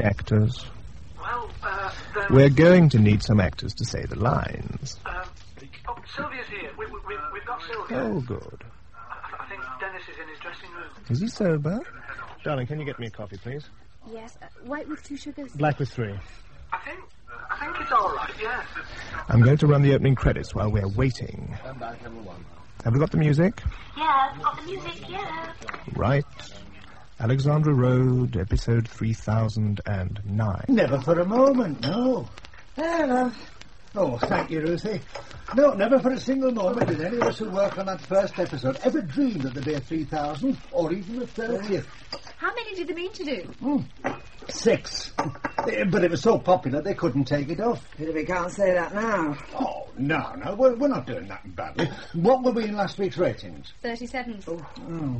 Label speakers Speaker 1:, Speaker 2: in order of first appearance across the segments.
Speaker 1: actors.
Speaker 2: Well, uh.
Speaker 1: We're going to need some actors to say the lines.
Speaker 2: Uh, oh, Sylvia's here. We, we, we, we've got Sylvia.
Speaker 1: Oh, good.
Speaker 2: I, I think Dennis is in his dressing room.
Speaker 1: Is he sober? Darling, can you get me a coffee, please?
Speaker 3: Yes, uh, white with two sugars.
Speaker 1: Black with three.
Speaker 2: I think... I think it's all right, yes.
Speaker 1: I'm going to run the opening credits while we're waiting.
Speaker 4: Come back, everyone.
Speaker 1: Have we got the music?
Speaker 3: Yeah, I've got the music, yeah.
Speaker 1: Right. Alexandra Road, episode 3009.
Speaker 5: Never for a moment, no. Hello. Oh, thank you, Ruthie. No, never for a single moment did any of us who work on that first episode ever dream that there'd be a 3,000 or even a 30th.
Speaker 3: How many did they mean to do?
Speaker 5: Hmm. Six. Eh, but it was so popular they couldn't take it off.
Speaker 6: Pity we can't say that now.
Speaker 5: Oh, no, no, we're, we're not doing that badly. What were we in last week's ratings?
Speaker 3: 37.
Speaker 5: Oh,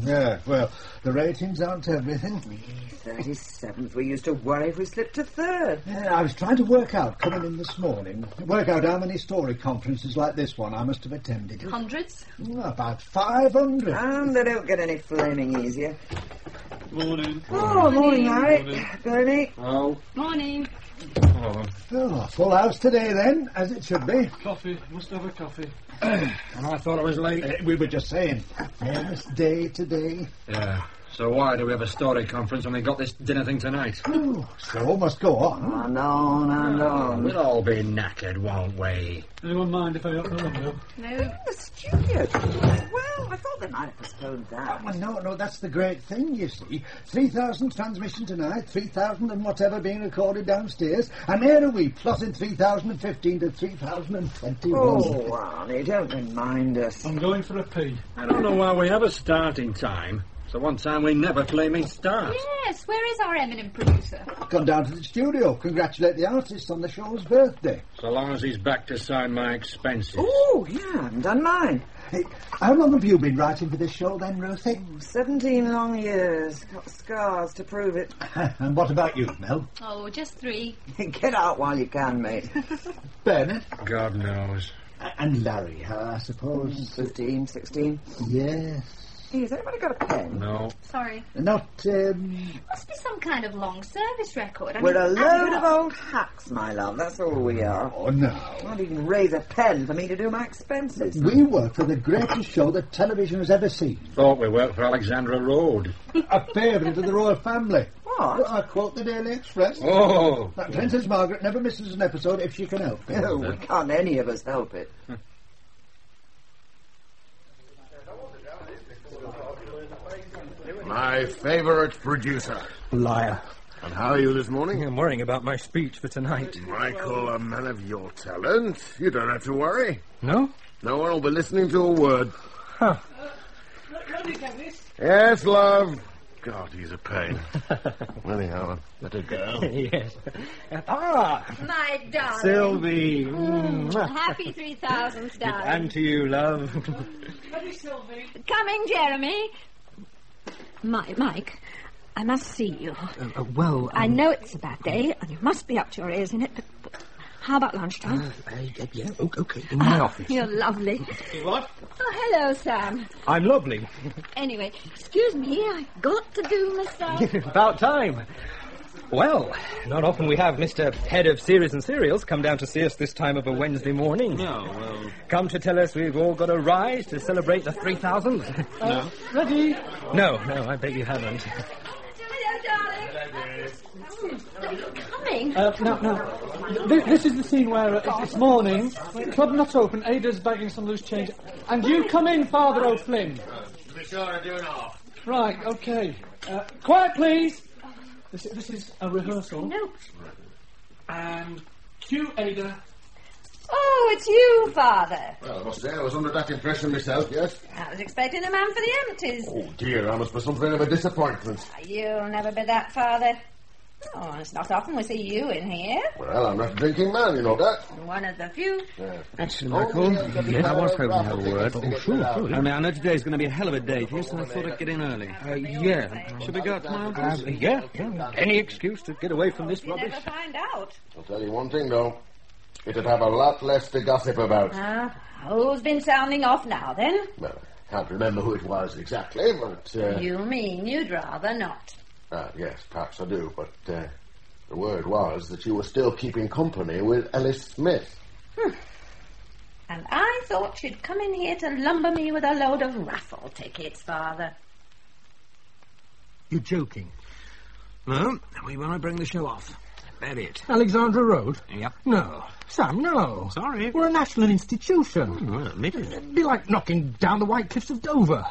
Speaker 5: yeah, well, the ratings aren't everything.
Speaker 6: 37th. We used to worry if we slipped to third.
Speaker 5: Yeah, I was trying to work out, coming in this morning, work out how many story conferences like this one I must have attended.
Speaker 3: Hundreds?
Speaker 5: Mm, About 500.
Speaker 6: And they don't get any flaming easier.
Speaker 7: Morning.
Speaker 6: Oh, morning, Harry. Bernie.
Speaker 7: Oh.
Speaker 3: Morning.
Speaker 7: Hello.
Speaker 5: Oh, full house today then, as it should be.
Speaker 7: Coffee. Must have a coffee.
Speaker 5: and I thought it was late. we were just saying, famous day today.
Speaker 4: Yeah. So why do we have a story conference when we got this dinner thing tonight?
Speaker 5: Oh, show must go on.
Speaker 6: Ah, and on and on.
Speaker 4: We'll all be knackered, won't we?
Speaker 7: Anyone mind if I open the window?
Speaker 3: No.
Speaker 6: The studio. Well, I thought they might have postponed
Speaker 5: Oh, ah,
Speaker 6: that.
Speaker 5: well, no, no, that's the great thing, you see. 3,000 transmission tonight, 3,000 and whatever being recorded downstairs, and here are we, plotting 3,015 to 3,021.
Speaker 6: Oh, Arnie, don't remind us.
Speaker 7: I'm going for a pee.
Speaker 4: I don't know why we have a starting time. So one time we never flaming start.
Speaker 3: Yes, where is our eminent producer?
Speaker 5: Gone down to the studio, congratulate the artist on the show's birthday.
Speaker 4: So long as he's back to sign my expenses.
Speaker 6: Oh, yeah, and done mine.
Speaker 5: Hey, how long have you been writing for this show then, Ruthie?
Speaker 6: 17 long years. Got scars to prove it.
Speaker 5: and what about you, Mel?
Speaker 3: Oh, just three.
Speaker 6: Get out while you can, mate.
Speaker 5: Bernard?
Speaker 4: God knows.
Speaker 5: And Larry, I suppose.
Speaker 6: Mm, 15, 16.
Speaker 5: Yes.
Speaker 6: Hey, has anybody got a pen?
Speaker 4: No.
Speaker 3: Sorry.
Speaker 5: Not, um...
Speaker 3: Must be some kind of long service record. I
Speaker 6: We're a
Speaker 3: mean, add it
Speaker 6: load of old hacks, my love. That's all we are.
Speaker 5: Oh, no.
Speaker 6: Not even raise a pen for me to do my expenses.
Speaker 5: We work for the greatest show that television has ever seen.
Speaker 4: Thought we worked for Alexandra Road.
Speaker 5: A favourite of the royal family.
Speaker 6: What?
Speaker 5: I quote the Daily Express.
Speaker 4: Oh.
Speaker 5: That Princess Margaret never misses an episode if she can help it.
Speaker 6: Oh, we can't any of us help it.
Speaker 8: My favourite producer.
Speaker 1: Liar.
Speaker 8: And how are you this morning?
Speaker 9: I'm worrying about my speech for tonight.
Speaker 8: Michael, a man of your talent. You don't have to worry.
Speaker 9: No?
Speaker 8: No one will be listening to a word.
Speaker 9: Huh.
Speaker 8: Yes, love. God, he's a pain. Anyhow, let her go.
Speaker 9: yes. Ah,
Speaker 3: My darling.
Speaker 9: Sylvie. Mm.
Speaker 3: Happy 3000th, darling.
Speaker 9: And to you, love.
Speaker 3: Coming, Jeremy. My, Mike, I must see you.
Speaker 9: Uh, uh, well,
Speaker 3: I
Speaker 9: um,
Speaker 3: know it's a bad day, and you must be up to your ears in it, but, but how about lunchtime?
Speaker 9: uh, uh, yeah, o- okay, in my office.
Speaker 3: You're lovely.
Speaker 9: What?
Speaker 3: Oh, hello, Sam.
Speaker 9: I'm lovely.
Speaker 3: Anyway, excuse me, I've got to do myself.
Speaker 9: About time. Well, not often we have Mr. Head of Series and Serials come down to see us this time of a Wednesday morning.
Speaker 7: No, well...
Speaker 9: Come to tell us we've all got a rise to celebrate the 3000th.
Speaker 7: No. Ready?
Speaker 9: no, no, I bet you haven't.
Speaker 3: Hello, darling. Are you coming?
Speaker 7: Uh, no, no. This, this is the scene where uh, this morning, club not open, Ada's bagging some loose change. And you come in, Father O'Flynn.
Speaker 8: To Be sure to do it off.
Speaker 7: Right, okay. Uh, quiet, please. This, this is a rehearsal.
Speaker 3: No.
Speaker 7: And cue Ada.
Speaker 3: Oh, it's you, Father.
Speaker 8: Well, I must say, I was under that impression myself, yes?
Speaker 3: I was expecting a man for the empties.
Speaker 8: Oh, dear, I must be something of a disappointment.
Speaker 3: Ah, you'll never be that, Father. Oh, it's not often we see you in here.
Speaker 8: Well, I'm not a drinking man, you know that.
Speaker 3: One of the few.
Speaker 9: Actually,
Speaker 8: Michael,
Speaker 9: yes, I was hoping to have a word.
Speaker 8: Oh, sure,
Speaker 9: sure.
Speaker 10: I mean, I know today's going to be a hell of a day for you, so I thought I'd get in early.
Speaker 9: Uh, yeah.
Speaker 10: Should we go out to
Speaker 9: Uh, yeah, yeah. Any excuse to get away from this
Speaker 3: You
Speaker 9: rubbish.
Speaker 3: never find out.
Speaker 8: I'll tell you one thing, though. It'd have a lot less to gossip about.
Speaker 3: Ah, who's been sounding off now, then?
Speaker 8: Well, I can't remember who it was exactly, but... Uh,
Speaker 3: You mean you'd rather not?
Speaker 8: Ah, yes, perhaps I do, but... Uh, The word was that you were still keeping company with Ellis Smith.
Speaker 3: And I thought you'd come in here to lumber me with a load of raffle tickets, Father.
Speaker 9: You're joking.
Speaker 10: No, we want to bring the show off. Bet it.
Speaker 9: Alexandra Road?
Speaker 10: Yep.
Speaker 9: No. Sam, no.
Speaker 10: Sorry.
Speaker 9: We're a national institution.
Speaker 10: Well, admitted.
Speaker 9: It'd be like knocking down the White Cliffs of Dover.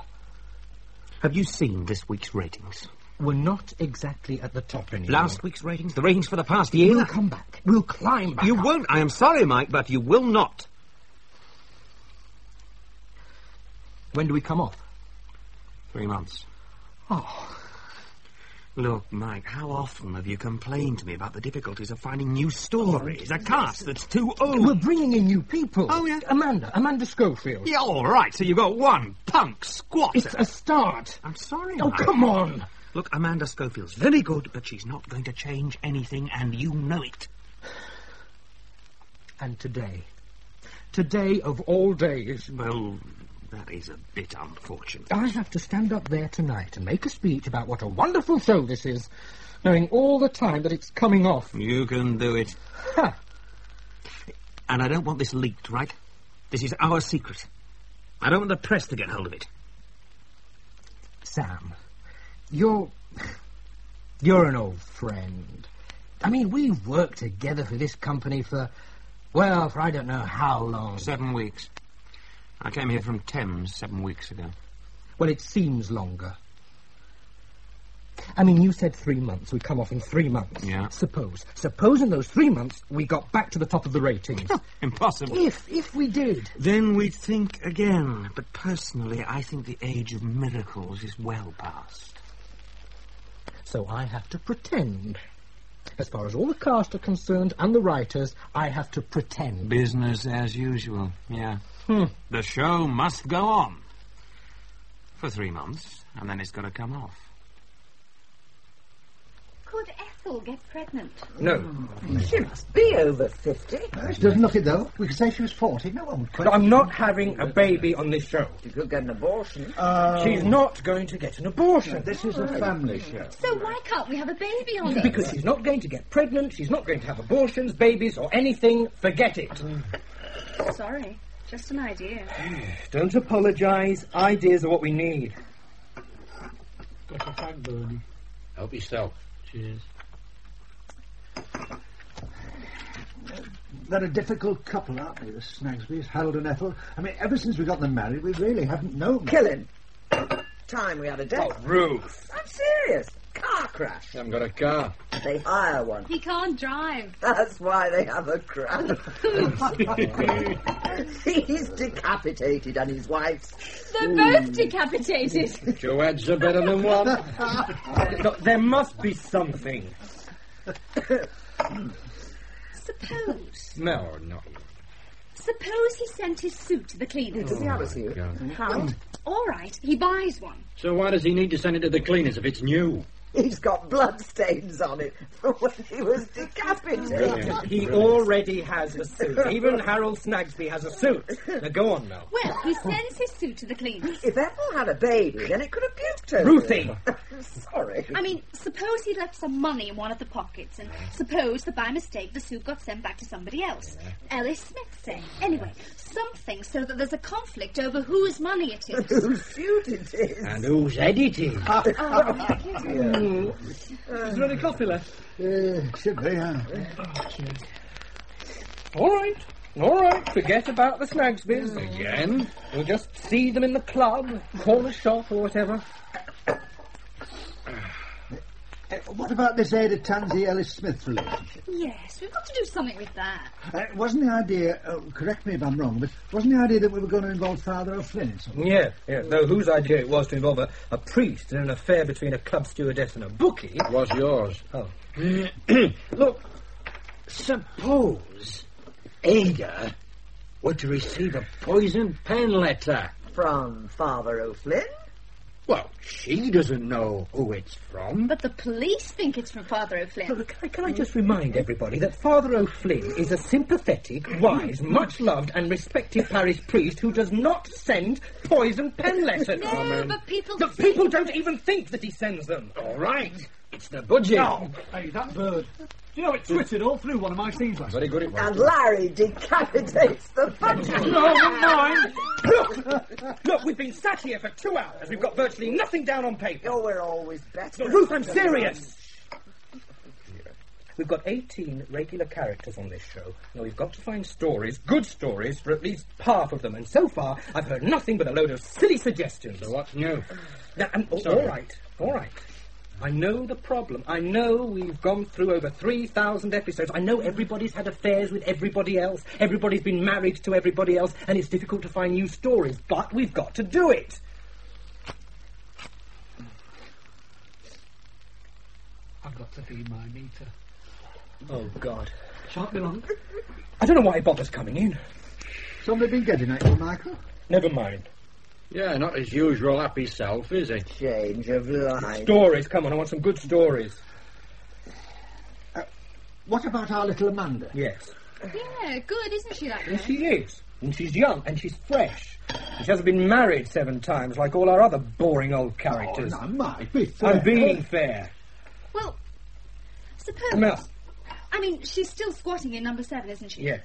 Speaker 10: Have you seen this week's ratings?
Speaker 9: We're not exactly at the top anymore.
Speaker 10: Last week's ratings? The ratings for the past year?
Speaker 9: We'll come back. We'll climb back.
Speaker 10: You
Speaker 9: up.
Speaker 10: won't. I am sorry, Mike, but you will not.
Speaker 9: When do we come off?
Speaker 10: Three months.
Speaker 9: Oh,
Speaker 10: Look, Mike, how often have you complained to me about the difficulties of finding new stories? A cast that's too old.
Speaker 9: we're bringing in new people.
Speaker 10: Oh, yeah?
Speaker 9: Amanda. Amanda Schofield.
Speaker 10: Yeah, all right. So you've got one punk squatter.
Speaker 9: It's a start.
Speaker 10: I'm sorry.
Speaker 9: Oh,
Speaker 10: Mike.
Speaker 9: come on.
Speaker 10: Look, Amanda Schofield's very good, but she's not going to change anything, and you know it.
Speaker 9: And today. Today of all days.
Speaker 10: Well, that is a bit unfortunate.
Speaker 9: I have to stand up there tonight and make a speech about what a wonderful show this is, knowing all the time that it's coming off.
Speaker 10: You can do it.
Speaker 9: Ha!
Speaker 10: And I don't want this leaked, right? This is our secret. I don't want the press to get hold of it.
Speaker 9: Sam, you're. You're an old friend. I mean, we've worked together for this company for. Well, for I don't know how long.
Speaker 10: Seven weeks. I came here from Thames seven weeks ago.
Speaker 9: Well, it seems longer. I mean, you said three months. We come off in three months.
Speaker 10: Yeah.
Speaker 9: Suppose. Suppose in those three months we got back to the top of the ratings.
Speaker 10: Impossible.
Speaker 9: if, if we did.
Speaker 10: Then we'd think again. But personally, I think the age of miracles is well past.
Speaker 9: So I have to pretend. As far as all the cast are concerned and the writers, I have to pretend.
Speaker 10: Business as usual, yeah.
Speaker 9: Hmm.
Speaker 10: The show must go on. For three months, and then it's got to come off.
Speaker 11: Could Ethel get pregnant?
Speaker 12: No.
Speaker 6: She must be over 50.
Speaker 5: She doesn't look it, though. We could say she was 40. No one would
Speaker 12: But
Speaker 5: question
Speaker 12: I'm not having a baby on this show.
Speaker 6: She could get an abortion. Oh.
Speaker 12: She's not going to get an abortion.
Speaker 5: This is a family show.
Speaker 11: So why can't we have a baby on it?
Speaker 12: Because she's not going to get pregnant, she's not going to have abortions, babies, or anything. Forget it.
Speaker 11: Sorry, just an idea.
Speaker 12: Don't apologise. Ideas are what we need.
Speaker 7: Got a fag, Bernie.
Speaker 4: Help yourself.
Speaker 7: Cheers.
Speaker 5: They're a difficult couple, aren't they, the Snagsbys, Harold and Ethel? I mean, ever since we got them married, we really haven't known them.
Speaker 6: Kill him. Time we had a date.
Speaker 12: Oh, Ruth.
Speaker 6: I'm serious. Car crash.
Speaker 4: I haven't got a car.
Speaker 6: They hire one.
Speaker 11: He can't drive.
Speaker 6: That's why they have a crash. He's decapitated and his wife's.
Speaker 11: They're both decapitated.
Speaker 4: Two heads are better than one.
Speaker 12: Look, there must be something.
Speaker 11: Suppose.
Speaker 4: No, no.
Speaker 11: Suppose he sent his suit to the cleaners.
Speaker 6: Oh, does he have a suit? How?
Speaker 11: Oh, all right, he buys one.
Speaker 4: So why does he need to send it to the cleaners if it's new?
Speaker 6: He's got blood stains on it from when he was decapitated.
Speaker 12: He already has a suit. Even Harold Snagsby has a suit. Now go on now.
Speaker 11: Well, he sends his suit to the cleaners.
Speaker 6: If Ethel had a baby, then it could have puked her.
Speaker 12: Ruthie!
Speaker 6: Sorry.
Speaker 11: I mean, suppose he left some money in one of the pockets, and suppose that by mistake the suit got sent back to somebody else. Ellis Smith, say. Anyway, something so that there's a conflict over whose money it is.
Speaker 6: Whose suit it is.
Speaker 4: And whose who's editing?
Speaker 7: Is oh, there any coffee left?
Speaker 5: Uh, should be, huh?
Speaker 12: All right. All right. Forget about the Snagsbys.
Speaker 4: Again?
Speaker 12: We'll just see them in the club, corner shop, or whatever.
Speaker 5: What about this Ada Tansey Ellis Smith relationship?
Speaker 11: Yes, we've got to do something with that.
Speaker 5: Uh, wasn't the idea, uh, correct me if I'm wrong, but wasn't the idea that we were going to involve Father O'Flynn in something?
Speaker 12: Yeah, yeah. Though whose idea it was to involve a, a priest in an affair between a club stewardess and a bookie.
Speaker 4: Was yours.
Speaker 12: Oh.
Speaker 4: Look, suppose Ada were to receive a poison pen letter.
Speaker 6: From Father O'Flynn?
Speaker 4: Well, she doesn't know who it's from.
Speaker 11: But the police think it's from Father O'Flynn.
Speaker 12: Look, can I, can I just remind everybody that Father O'Flynn is a sympathetic, wise, much loved and respected parish priest who does not send poison pen letters.
Speaker 11: No, but people
Speaker 12: The people don't even think that he sends them.
Speaker 4: All right.
Speaker 9: It's the budget.
Speaker 7: Oh, hey, that bird. Do you know it twittered all through one of my scenes last
Speaker 9: Very good it was.
Speaker 6: And Larry decapitates the budget.
Speaker 9: No, mine. Look, look, we've been sat here for two hours. We've got virtually nothing down on paper.
Speaker 6: Oh, we're always better.
Speaker 9: No, Ruth, I'm serious. We've got 18 regular characters on this show. Now, we've got to find stories, good stories, for at least half of them. And so far, I've heard nothing but a load of silly suggestions. So what's new? Now, and, oh, all right, all right. I know the problem. I know we've gone through over 3,000 episodes. I know everybody's had affairs with everybody else. Everybody's been married to everybody else, and it's difficult to find new stories. But we've got to do it.
Speaker 7: I've got to feed my meter.
Speaker 9: Oh, God.
Speaker 7: Shan't be long.
Speaker 9: I don't know why he bothers coming in.
Speaker 5: Somebody been getting at you, Michael?
Speaker 9: Never mind.
Speaker 4: Yeah, not his usual happy self, is he?
Speaker 6: Change of life.
Speaker 9: Stories, come on, I want some good stories.
Speaker 5: Uh, what about our little Amanda?
Speaker 9: Yes.
Speaker 11: Yeah, good, isn't she, that
Speaker 9: And
Speaker 11: girl?
Speaker 9: she is. And she's young, and she's fresh. And she hasn't been married seven times like all our other boring old characters.
Speaker 5: Oh, now, Mike, be fair.
Speaker 9: I'm being fair.
Speaker 11: Well, suppose...
Speaker 9: Mel.
Speaker 11: I mean, she's still squatting in number seven, isn't she?
Speaker 9: Yeah.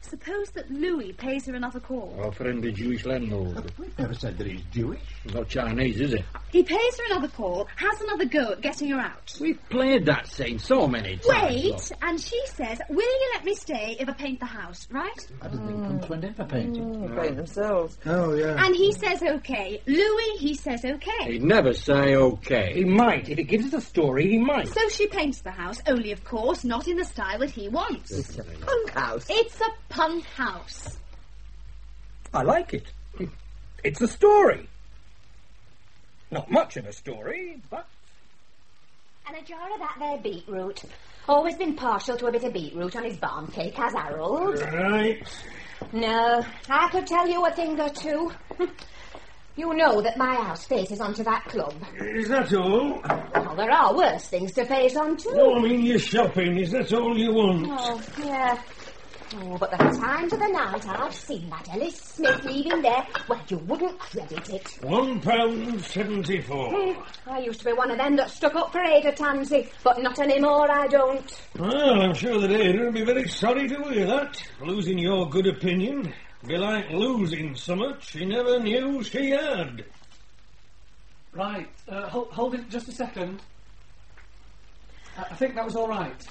Speaker 11: Suppose that Louis pays her another call.
Speaker 4: Our friendly Jewish landlord.
Speaker 5: We've never said that he's Jewish.
Speaker 4: Not Chinese, is he?
Speaker 11: He pays her another call, has another go at getting her out.
Speaker 4: We've played that scene so many times.
Speaker 11: Wait,
Speaker 4: look.
Speaker 11: and she says, will you let me stay if I paint the house, right?
Speaker 5: I didn't think Pumpland ever painted.
Speaker 6: Mm, paint themselves.
Speaker 5: Oh, yeah.
Speaker 11: And he says okay. Louis, he says okay.
Speaker 4: He'd never say okay.
Speaker 9: He might. If it gives us a story, he might.
Speaker 11: So she paints the house, only of course not in the style that he wants.
Speaker 6: Punk house.
Speaker 11: It's a punk house.
Speaker 9: I like it. It's a story. Not much of a story, but
Speaker 3: And a jar of that there beetroot. Always been partial to a bit of beetroot on his barm cake, has Harold.
Speaker 10: Right.
Speaker 3: No, I could tell you a thing or two. You know that my house faces onto that club.
Speaker 10: Is that all?
Speaker 3: Well, there are worse things to face onto.
Speaker 10: No, I mean your shopping. Is that all you want?
Speaker 3: Oh, yeah. Oh, but the times of the night I've seen that Ellis Smith leaving there, well, you wouldn't credit it.
Speaker 10: One pound seventy-four.
Speaker 3: Hmm, I used to be one of them that stuck up for Ada Tansey, but not anymore, I don't.
Speaker 10: Well, I'm sure that Ada will be very sorry to hear that. Losing your good opinion. Be like losing so much she never knew she had.
Speaker 7: Right, uh, hold, hold it just a second. I, I think that was all right.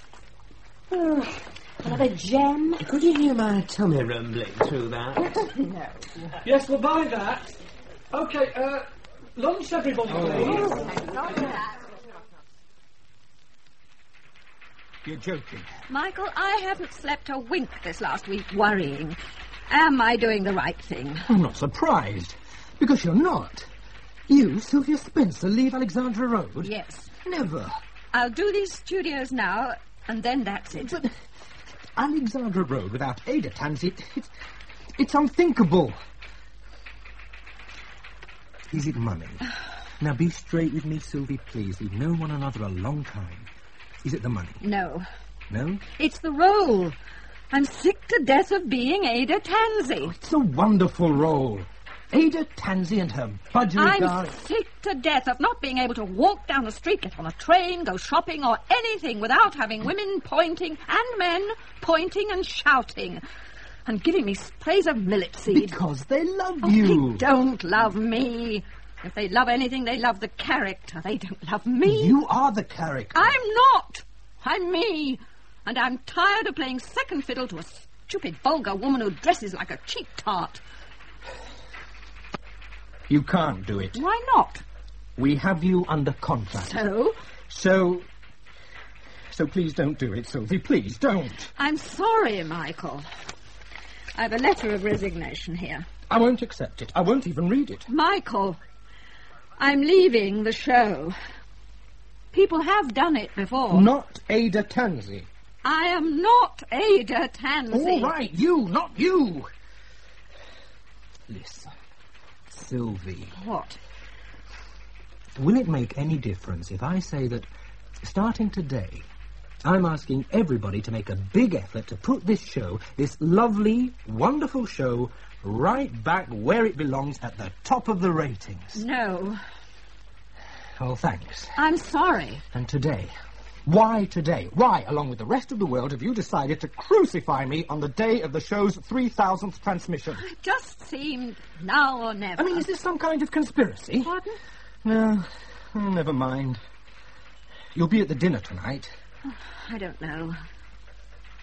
Speaker 3: Another gem?
Speaker 13: Could you hear my tummy rumbling through that?
Speaker 3: no.
Speaker 7: Yes, we'll buy that. Okay, uh, lunch, everybody, please.
Speaker 14: You're joking.
Speaker 15: Michael, I haven't slept a wink this last week worrying. Am I doing the right thing?
Speaker 14: I'm not surprised. Because you're not. You, Sylvia Spencer, leave Alexandra Road?
Speaker 15: Yes.
Speaker 14: Never.
Speaker 15: I'll do these studios now, and then that's it.
Speaker 14: But Alexandra Road without Ada Tansey, it's, it's unthinkable. Is it money? now be straight with me, Sylvie, please. We've known one another a long time. Is it the money?
Speaker 15: No.
Speaker 14: No?
Speaker 15: It's the role. I'm sick to death of being Ada Tansey.
Speaker 14: Oh, it's a wonderful role. Ada Tansey and her budgery
Speaker 15: I'm
Speaker 14: darling.
Speaker 15: sick to death of not being able to walk down the street, get on a train, go shopping, or anything without having women pointing and men pointing and shouting. And giving me sprays of millet seed.
Speaker 14: Because they love
Speaker 15: Oh,
Speaker 14: you.
Speaker 15: They don't love me. If they love anything, they love the character. They don't love me.
Speaker 14: You are the character.
Speaker 15: I'm not. I'm me. And I'm tired of playing second fiddle to a stupid, vulgar woman who dresses like a cheap tart.
Speaker 14: You can't do it.
Speaker 15: Why not?
Speaker 14: We have you under contract.
Speaker 15: So?
Speaker 14: So. So please don't do it, Sylvie. Please don't.
Speaker 15: I'm sorry, Michael. I've a letter of resignation here.
Speaker 14: I won't accept it. I won't even read it.
Speaker 15: Michael, I'm leaving the show. People have done it before.
Speaker 14: Not Ada Tansey.
Speaker 15: I am not Ada Tansey.
Speaker 14: All right, you, not you. Listen, Sylvie.
Speaker 15: What?
Speaker 14: Will it make any difference if I say that, starting today, I'm asking everybody to make a big effort to put this show, this lovely, wonderful show, right back where it belongs at the top of the ratings?
Speaker 15: No.
Speaker 14: Oh, thanks.
Speaker 15: I'm sorry.
Speaker 14: And today? Why today? Why, along with the rest of the world, have you decided to crucify me on the day of the show's 3,000th transmission?
Speaker 15: It just seemed now or never.
Speaker 14: I mean, is this some kind of conspiracy?
Speaker 15: Pardon?
Speaker 14: No. Oh, never mind. You'll be at the dinner tonight.
Speaker 15: I don't know.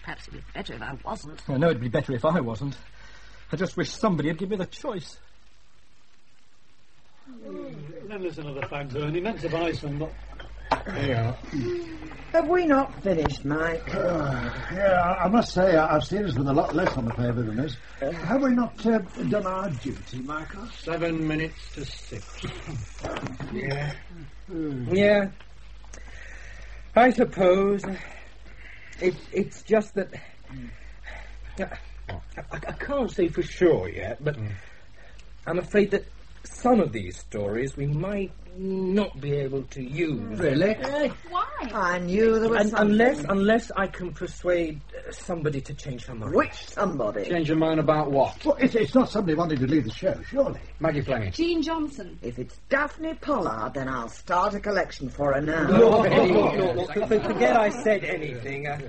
Speaker 15: Perhaps it'd be better if I wasn't.
Speaker 14: I know it'd be better if I wasn't. I just wish somebody had given me the choice.
Speaker 7: Then there's another fact, Ernie. Meant to buy some, but...
Speaker 5: Yeah.
Speaker 6: Have we not finished, Mike?
Speaker 5: Uh, yeah, I- I must say, I- I've seen us with a lot less on the paper than this. Have we not uh, done our duty, Michael?
Speaker 4: Seven minutes to six.
Speaker 5: Yeah. Hmm.
Speaker 9: Yeah. I suppose. It, it's just that. I, I, I can't say for sure yet, but hmm. I'm afraid that some of these stories we might not be able to use.
Speaker 6: Really?
Speaker 11: Why?
Speaker 6: I knew there was
Speaker 9: Un-
Speaker 6: something.
Speaker 9: unless, unless I can persuade uh, somebody to change her mind.
Speaker 6: Which somebody?
Speaker 4: Change your mind about what?
Speaker 5: Well, it's, it's not somebody wanting to leave the show, surely.
Speaker 4: Maggie Fleming.
Speaker 11: Jean Johnson.
Speaker 6: If it's Daphne Pollard, then I'll start a collection for her now.
Speaker 9: No, no, no, no, for- for- forget I said anything. Uh,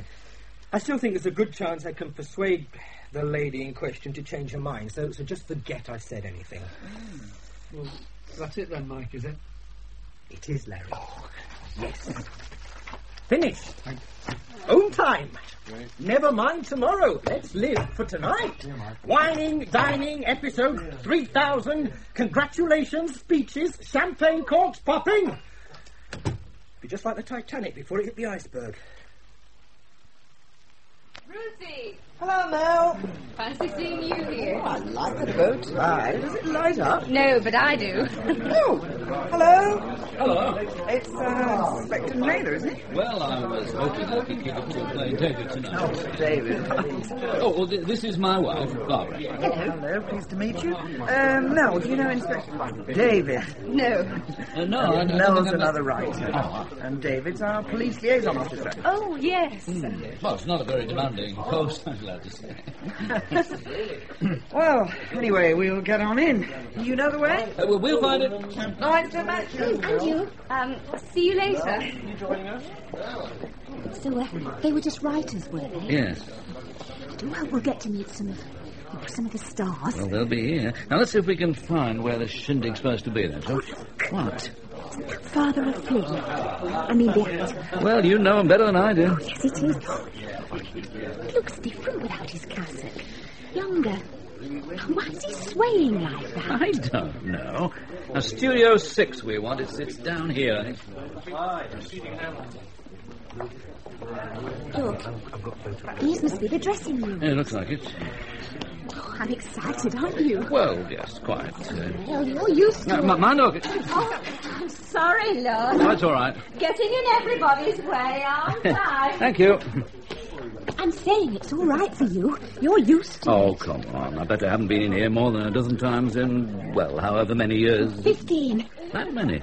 Speaker 9: I still think there's a good chance I can persuade the lady in question to change her mind. So, so just forget I said anything.
Speaker 7: Well, that's it then, Mike, is it?
Speaker 9: It is, Larry. Oh, yes. Finished. Own time. Never mind tomorrow. Let's live for tonight. Whining, dining, episode 3000. Congratulations, speeches, champagne corks popping. Be just like the Titanic before it hit the iceberg.
Speaker 11: Ruthie!
Speaker 6: Hello, Mel.
Speaker 11: Fancy seeing you here.
Speaker 6: I like the boat ride. Does it light up?
Speaker 11: No, but I do.
Speaker 6: Oh, hello.
Speaker 16: Hello.
Speaker 6: It's uh, Inspector Naylor, isn't it?
Speaker 16: Well, I was hoping I could get to play David tonight.
Speaker 6: Oh, David.
Speaker 16: Oh, well, th- this is my wife, Barbara.
Speaker 6: Hello. Hello, pleased to meet you. Um, Mel, do you know Inspector David?
Speaker 11: No.
Speaker 16: Uh, no, I don't
Speaker 6: Mel's
Speaker 16: I'm-
Speaker 6: another writer.
Speaker 16: Oh.
Speaker 6: And David's our police liaison officer.
Speaker 11: Oh, yes.
Speaker 16: Well, it's not a very demanding post, I'm glad to say.
Speaker 6: Well, anyway, we'll get on in. You know the way?
Speaker 16: Uh, well, we'll find it.
Speaker 6: Nice to meet you.
Speaker 11: And you. Um, see you later.
Speaker 3: So, uh, they were just writers, were they?
Speaker 16: Yes.
Speaker 3: Well, we'll get to meet some of, some of the stars.
Speaker 16: Well, they'll be here. Now, let's see if we can find where the shindig's supposed to be then. So, what?
Speaker 3: Father O'Flynn. I mean, the actor.
Speaker 16: Well, you know him better than I do.
Speaker 3: Yes, it is. It looks different without his cassock. Younger. Why is he swaying like that?
Speaker 16: I don't know. Now, Studio 6 we want. It's, it's down here.
Speaker 3: Look, these must be the dressing room.
Speaker 16: It looks like it.
Speaker 3: Oh, I'm excited, aren't you?
Speaker 16: Well, yes, quite. Uh,
Speaker 3: Well, you're used to it.
Speaker 16: m- mind look.
Speaker 3: Oh, I'm sorry, love.
Speaker 16: That's all right.
Speaker 3: Getting in everybody's way, aren't I?
Speaker 16: Thank you.
Speaker 3: I'm saying it's all right for you. You're used to
Speaker 16: Oh, come on. I bet I haven't been in here more than a dozen times in, well, however many years.
Speaker 3: Fifteen.
Speaker 16: That many.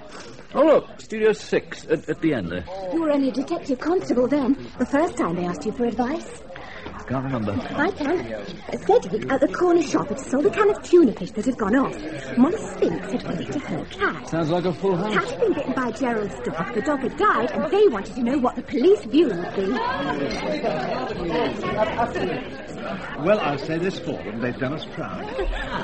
Speaker 16: Oh, look, Studio 6 at, at the end there.
Speaker 3: You were only a detective constable then, the first time they asked you for advice.
Speaker 16: Can't remember.
Speaker 3: I can. Cedric, at the corner shop, had sold a can of tuna fish that had gone off. Molly Spinks had given it to her cat.
Speaker 16: Sounds like a full house.
Speaker 3: Cat had been bitten by Gerald's dog. The dog had died, and they wanted to know what the police view would be.
Speaker 5: Well, I'll say this for them. They've done us proud.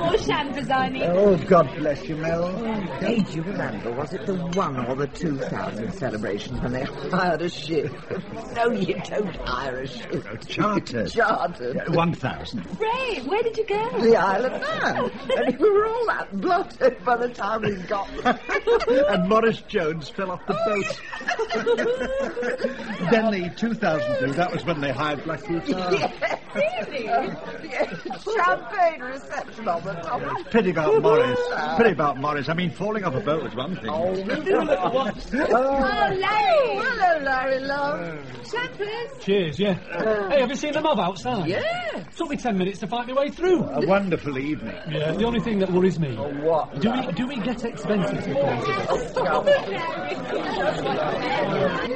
Speaker 11: More champagne.
Speaker 5: Oh, God bless you, Mel.
Speaker 6: Don't you remember, was it the one or the 2000 celebration when they hired a ship? no, you don't hire a ship.
Speaker 5: Chartered.
Speaker 6: Chartered.
Speaker 5: 1,000.
Speaker 11: Ray, where did you go?
Speaker 6: The Isle of Man. and we were all that blotted by the time we got there.
Speaker 5: and Morris Jones fell off the boat. then the 2000 that was when they hired Blackpool Tower.
Speaker 6: really? Yeah, champagne reception on the top.
Speaker 5: Pity about Morris. Pity about Morris. I mean, falling off a boat was one thing.
Speaker 6: Oh,
Speaker 11: Larry.
Speaker 6: Hello, Larry, love.
Speaker 11: Champagne.
Speaker 7: Cheers, yeah. Uh. hey, have you seen the mob outside?
Speaker 6: Yeah.
Speaker 7: Took me ten minutes to find my way through.
Speaker 5: A wonderful evening.
Speaker 7: Yeah, the only thing that worries me.
Speaker 6: What?
Speaker 7: Do we do we get expenses reported?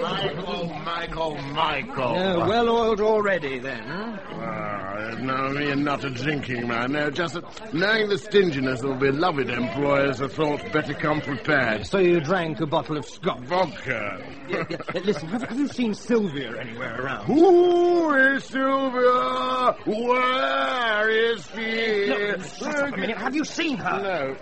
Speaker 13: Michael, Michael. michael. well oiled already then, huh?
Speaker 8: Oh, no, you're not a drinking man. No, just that knowing the stinginess of beloved employers, I thought better come prepared.
Speaker 9: So you drank a bottle of scotch?
Speaker 8: Vodka.
Speaker 9: Yeah, yeah, Listen, have, have you seen Sylvia anywhere around?
Speaker 8: Who is Sylvia? Where is she?
Speaker 9: Look, shut up a minute. Have you seen her?
Speaker 8: No.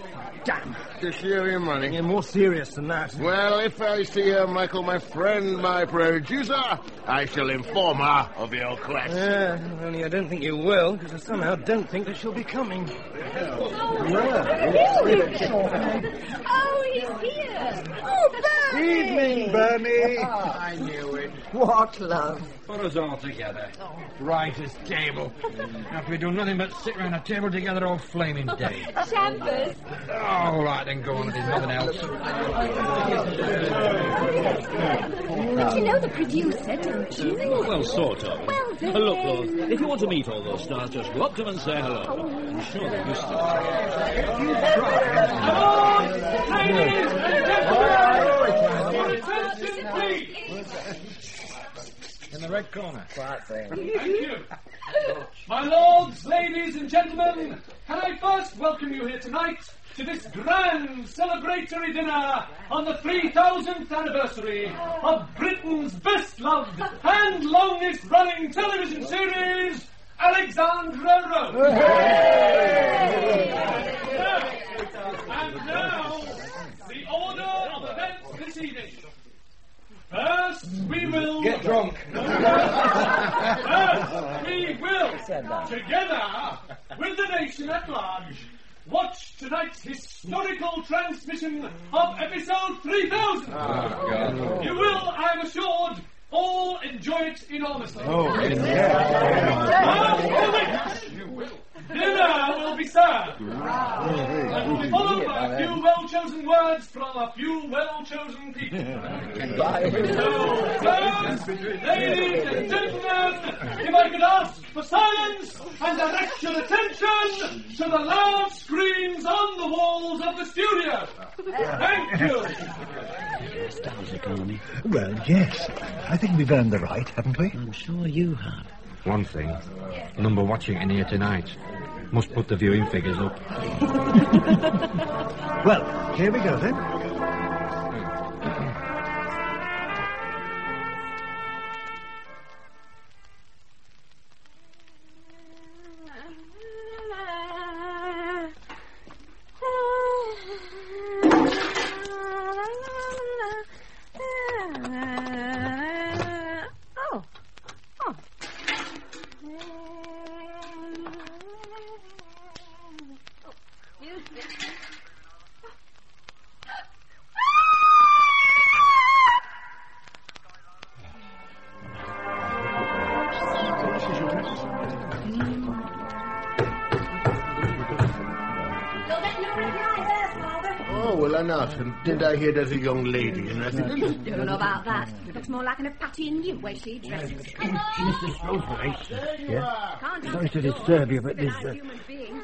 Speaker 9: Damn.
Speaker 8: Does she owe you money?
Speaker 9: You're more serious than that.
Speaker 8: Well, if I see her, Michael, my friend, my producer, I shall inform her of your quest.
Speaker 9: Yeah, only I don't think you will, because I somehow don't think that she'll be coming.
Speaker 11: Oh, he's here. Oh, oh Bernie.
Speaker 5: Evening, Bernie.
Speaker 8: I knew it.
Speaker 6: What love?
Speaker 4: Put us all together. Right as table. After we do nothing but sit round a table together all flaming day.
Speaker 11: Chambers.
Speaker 4: Oh, all right, then go on if there's nothing else.
Speaker 11: But you know the producer, don't you?
Speaker 12: Oh, well, sort of.
Speaker 11: Well, then.
Speaker 12: Uh, look, Lord, if you want to meet all those stars, just go up to them and say hello. I'm sure they're used to it.
Speaker 4: In the red corner.
Speaker 7: Thank you. My lords, ladies, and gentlemen, can I first welcome you here tonight to this grand celebratory dinner on the 3000th anniversary of Britain's best loved and longest running television series, Alexandra Road. And now, the order of events this evening. First, we will
Speaker 9: Get drunk.
Speaker 7: First, we will, together with the nation at large, watch tonight's historical transmission of episode 3000.
Speaker 8: Ah, God.
Speaker 7: You will, I am assured, all enjoy it enormously.
Speaker 8: Oh,
Speaker 7: Now, Dinner will be served. And will be followed by a few well-chosen words from a few well-chosen people. So, first, ladies and gentlemen, if I could ask for silence and direct your attention to the large screens on the walls of the studio. Thank you.
Speaker 12: Stars economy.
Speaker 5: Well, yes. I think we've earned the right, haven't we?
Speaker 12: I'm sure you have.
Speaker 4: One thing. Number watching in here tonight. Must put the viewing figures up.
Speaker 5: Well, here we go then.
Speaker 8: Will I not? And did I hear there's a young lady in residence?
Speaker 3: Don't know about that. Looks more like an Patty and you way she dresses.
Speaker 17: Mr. Shrewsbury.
Speaker 3: Yeah? Can't
Speaker 17: Sorry to disturb you, but there's, uh,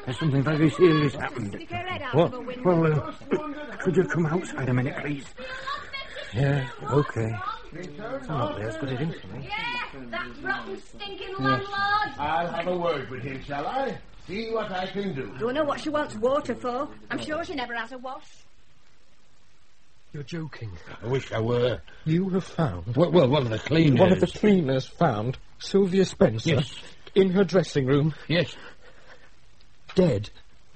Speaker 17: there's something very serious happened.
Speaker 3: Stick her head out
Speaker 17: What?
Speaker 3: of the window.
Speaker 17: Well, uh, could you come outside a minute, please? Yeah, okay. Somebody else got it in for me.
Speaker 3: Yeah, that rotten stinking
Speaker 8: Yes.
Speaker 3: landlord.
Speaker 8: I'll have a word with him, shall I? See what I can do.
Speaker 3: Don't know what she wants water for. I'm sure she never has a wash.
Speaker 9: You're joking.
Speaker 12: I wish I were.
Speaker 9: You have found.
Speaker 12: Well, well one of the cleaners.
Speaker 9: One of the cleaners found Sylvia Spencer
Speaker 12: Yes.
Speaker 9: in her dressing room,
Speaker 12: Yes.
Speaker 9: dead.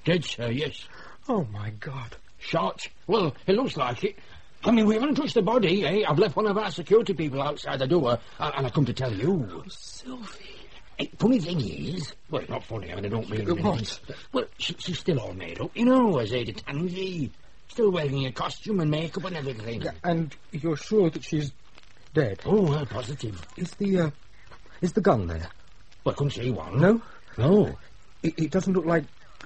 Speaker 12: Dead, sir, yes.
Speaker 9: Oh my God!
Speaker 12: Shot. Well, it looks like it. I mean, we haven't touched the body, eh? I've left one of our security people outside the door, and, and I come to tell you.
Speaker 9: Sylvie.
Speaker 12: Eh, funny thing is, well, it's not funny, I mean, I don't mean
Speaker 9: what?
Speaker 12: Well, she, she's still all made up, you know, as Ada Tansey. Still wearing a costume and makeup and everything.
Speaker 9: And you're sure that she's dead?
Speaker 12: Oh, well, positive.
Speaker 9: Is the uh, is the gun there?
Speaker 12: Well, I couldn't see one.
Speaker 9: No.
Speaker 12: No.
Speaker 9: It, it doesn't look like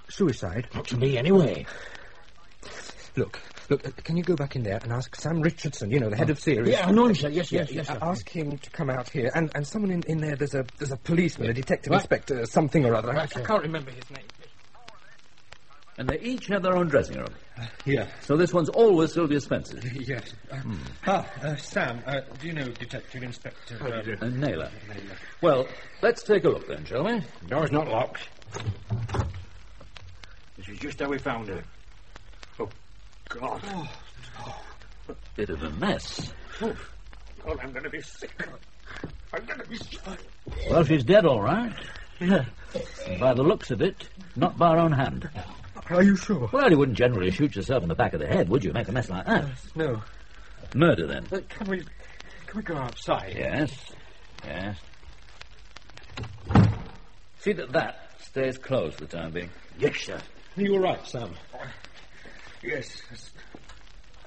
Speaker 9: suicide.
Speaker 12: Not to me, anyway.
Speaker 9: Look, look. uh, Can you go back in there and ask Sam Richardson? You know, the head of series.
Speaker 12: Yeah, I know him, sir. Yes, yes,
Speaker 9: Yeah,
Speaker 12: yes, sir.
Speaker 9: Ask him to come out here, and and someone in, in there. There's a there's a policeman, a detective
Speaker 12: Right.
Speaker 9: inspector, something or other. I,
Speaker 12: Right,
Speaker 9: I
Speaker 12: sir.
Speaker 9: can't remember his name.
Speaker 16: And they each have their own dressing room.
Speaker 18: yeah.
Speaker 16: So this one's always Sylvia Spencer's.
Speaker 18: yes. Uh, Ah, uh, Sam, uh, do you know Detective Inspector... Um,
Speaker 16: And Naylor. Well, let's take a look then, shall we?
Speaker 4: Door's not locked. This is just how we found her. Oh, God.
Speaker 16: Oh, bit of a mess.
Speaker 4: Oh, God, I'm going to be sick. I'm going to be sick.
Speaker 16: Well, she's dead, all right. Yeah. By the looks of it, not by her own hand.
Speaker 18: Are you sure?
Speaker 16: Well, you wouldn't generally shoot yourself in the back of the head, would you? Make a mess like that.
Speaker 18: No.
Speaker 16: Murder, then.
Speaker 18: Uh, can we... Can we go outside?
Speaker 16: Yes. Yes. See that that stays closed for the time being.
Speaker 4: Yes, sir.
Speaker 18: You were right, Sam. Yes. yes.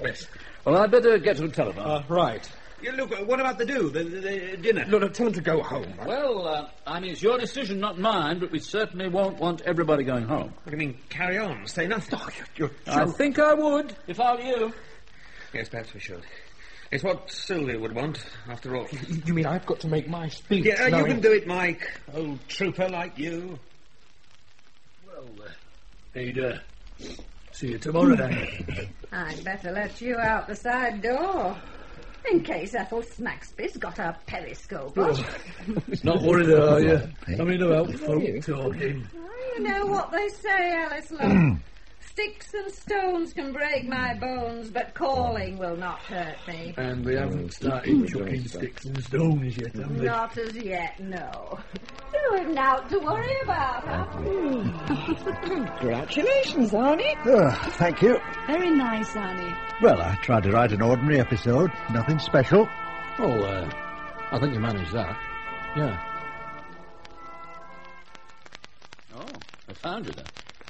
Speaker 18: Yes.
Speaker 16: Well, I'd better get to the telephone.
Speaker 18: Uh, right.
Speaker 10: Yeah, look, uh, what about the do? The, the, the dinner?
Speaker 18: No, no, tell him to go home.
Speaker 16: Well, uh, I mean, it's your decision, not mine, but we certainly won't want everybody going home.
Speaker 10: What do you mean, carry on, say nothing?
Speaker 18: Oh, you're,
Speaker 16: I think I would, if I were you.
Speaker 10: Yes, perhaps we should. It's what Sylvia would want, after all.
Speaker 18: You, you mean I've got to make my speech?
Speaker 10: Yeah, you
Speaker 18: knowing-
Speaker 10: can do it, Mike. Old trooper like you.
Speaker 4: Well, uh, Ada, see you tomorrow then.
Speaker 3: I'd better let you out the side door. In case Ethel Snagsby's got a periscope oh. on.
Speaker 4: Not worried, are you? I mean, about folk talking.
Speaker 3: Oh, you know what they say, Ellis Love. Sticks and stones can break my bones, but calling will not hurt me.
Speaker 4: And they haven't started chucking sticks and stones yet, have they?
Speaker 3: Not as yet, no. You have naught to worry about, huh?
Speaker 5: Congratulations, Arnie. Oh, thank you.
Speaker 11: Very nice, Arnie.
Speaker 5: Well, I tried to write an ordinary episode. Nothing special.
Speaker 4: Oh, uh, I think you managed that. Yeah.
Speaker 16: Oh, I found you then.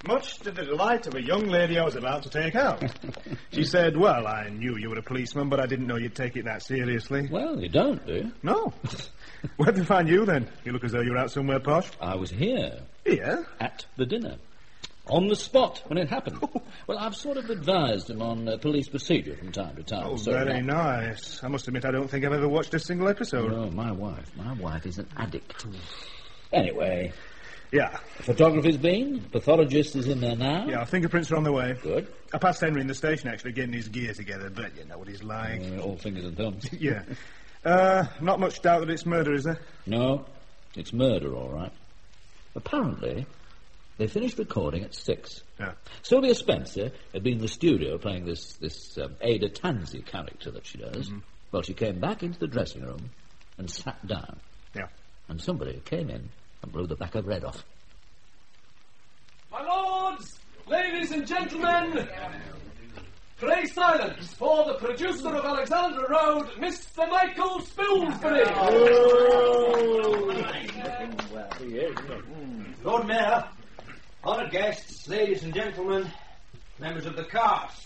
Speaker 1: Much to the delight of a young lady I was about to take out. she said, Well, I knew you were a policeman, but I didn't know you'd take it that seriously.
Speaker 16: Well, you don't, do you?
Speaker 1: No. Where'd they find you then? You look as though you were out somewhere posh.
Speaker 16: I was here.
Speaker 1: Here?
Speaker 16: At the dinner. On the spot when it happened. well, I've sort of advised him on uh, police procedure from time to time.
Speaker 1: Oh,
Speaker 16: so
Speaker 1: very
Speaker 16: not-
Speaker 1: nice. I must admit, I don't think I've ever watched a single episode.
Speaker 16: No, my wife. My wife is an addict. Anyway,
Speaker 1: Yeah.
Speaker 16: photography's been. Pathologist is in there now.
Speaker 1: Yeah, fingerprints are on the way.
Speaker 16: Good.
Speaker 1: I passed Henry in the station, actually, getting his gear together, but you know what he's like.
Speaker 16: Uh, all fingers and thumbs.
Speaker 1: yeah. Uh, not much doubt that it's murder, is there?
Speaker 16: No, it's murder, all right. Apparently, they finished recording at six.
Speaker 1: Yeah.
Speaker 16: Sylvia Spencer had been in the studio playing this this um, Ada Tansey character that she does.
Speaker 1: Mm-hmm.
Speaker 16: Well, she came back into the dressing room and sat down.
Speaker 1: Yeah.
Speaker 16: And somebody came in and blew the back of her head off.
Speaker 7: My lords, ladies and gentlemen, pray silence for the producer of Alexandra Road, Mr. Michael Spilsbury.
Speaker 9: Lord Mayor, honoured guests, ladies and gentlemen, members of the cast.